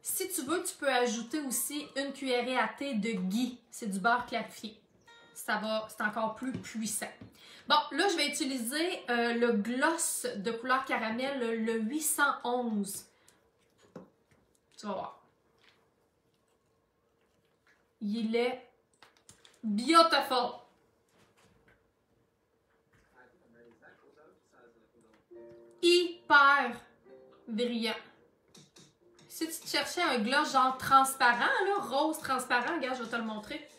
Si tu veux, tu peux ajouter aussi une cuillerée à thé de ghee. C'est du beurre clarifié. Ça va, c'est encore plus puissant. Bon, là, je vais utiliser euh, le gloss de couleur caramel, le 811. Tu vas voir. Il est beautiful. hyper brillant. Si tu cherchais un gloss genre transparent, rose transparent, regarde, je vais te le montrer.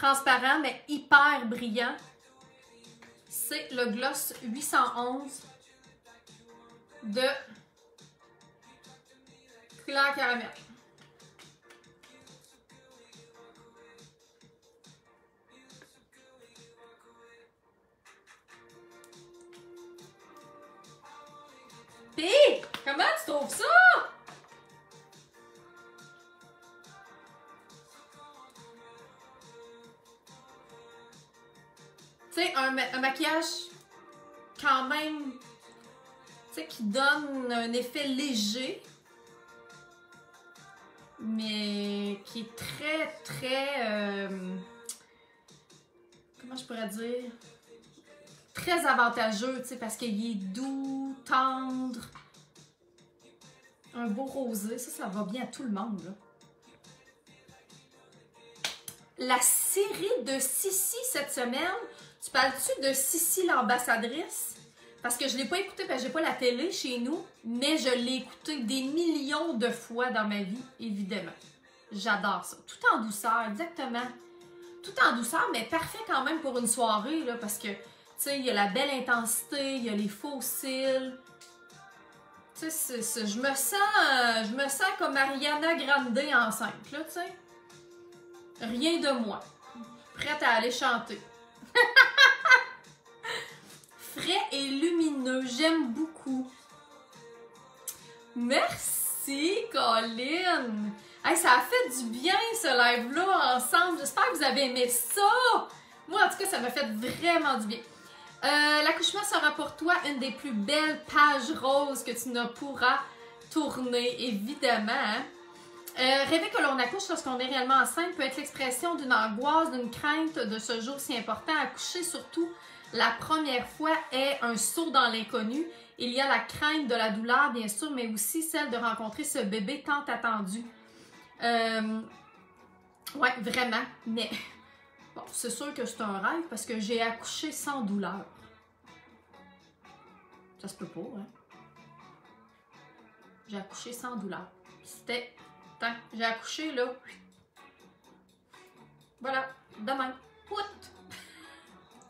Transparent, mais hyper brillant. C'est le gloss 811 de couleur caramel. comment tu trouves ça? Un, maquillage quand même, qui donne un effet léger, mais qui est très, très, euh, comment je pourrais dire, très avantageux, tu sais, parce qu'il est doux, tendre. Un beau rosé, ça, ça va bien à tout le monde. La série de Sissi cette semaine, tu parles-tu de Sissi l'ambassadrice? Parce que je ne l'ai pas écouté parce que j'ai pas la télé chez nous, mais je l'ai écouté des millions de fois dans ma vie, évidemment. J'adore ça. Tout en douceur, exactement. Tout en douceur, mais parfait quand même pour une soirée, là, parce que, tu sais, il y a la belle intensité, il y a les faux cils. Tu sais, je me sens, je me sens comme Ariana Grande enceinte, là, tu sais. Rien de moi. Prête à aller chanter. Frais et lumineux, j'aime beaucoup. Merci, Colin. Hey, ça a fait du bien ce live-là ensemble. J'espère que vous avez aimé ça. Moi, en tout cas, ça m'a fait vraiment du bien. Euh, l'accouchement sera pour toi une des plus belles pages roses que tu ne pourras tourner, évidemment. Hein. Euh, rêver que l'on accouche lorsqu'on est réellement enceinte peut être l'expression d'une angoisse, d'une crainte de ce jour si important. Accoucher, surtout la première fois, est un saut dans l'inconnu. Il y a la crainte de la douleur, bien sûr, mais aussi celle de rencontrer ce bébé tant attendu. Euh, ouais, vraiment. Mais bon, c'est sûr que c'est un rêve parce que j'ai accouché sans douleur. Ça se peut pas, hein? J'ai accouché sans douleur. C'était. J'ai accouché là. Voilà, demain. Pout!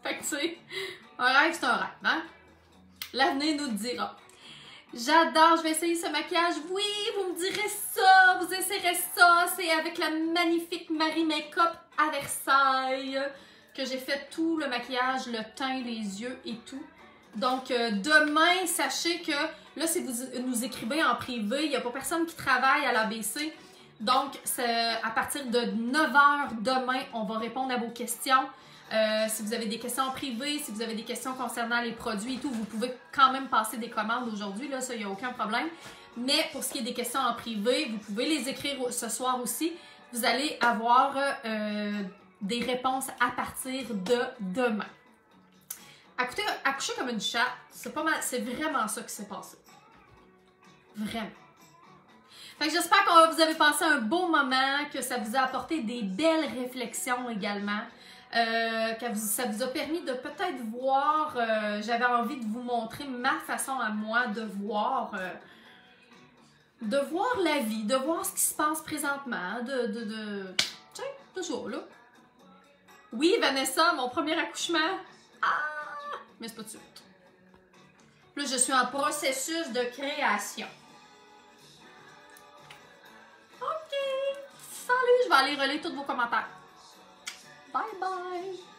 Fait que tu sais, un rêve, c'est un rêve, hein? L'avenir nous le dira. J'adore, je vais essayer ce maquillage. Oui, vous me direz ça, vous essayerez ça. C'est avec la magnifique Marie Makeup à Versailles que j'ai fait tout le maquillage, le teint, les yeux et tout. Donc, euh, demain, sachez que là, si vous nous écrivez en privé, il n'y a pas personne qui travaille à l'ABC. Donc, à partir de 9h demain, on va répondre à vos questions. Euh, si vous avez des questions en privé, si vous avez des questions concernant les produits et tout, vous pouvez quand même passer des commandes aujourd'hui, là, ça, il n'y a aucun problème. Mais pour ce qui est des questions en privé, vous pouvez les écrire ce soir aussi. Vous allez avoir euh, des réponses à partir de demain. Accoucher comme une chatte, c'est pas mal, c'est vraiment ça qui s'est passé. Vraiment. Fait que j'espère que vous avez passé un beau moment, que ça vous a apporté des belles réflexions également. Euh, ça vous a permis de peut-être voir, euh, j'avais envie de vous montrer ma façon à moi de voir, euh, de voir la vie, de voir ce qui se passe présentement, de, de, de, tiens, toujours là. Oui, Vanessa, mon premier accouchement. Ah! Mais c'est pas tout de suite. Là, je suis en processus de création. OK. Salut, je vais aller relayer tous vos commentaires. Bye-bye.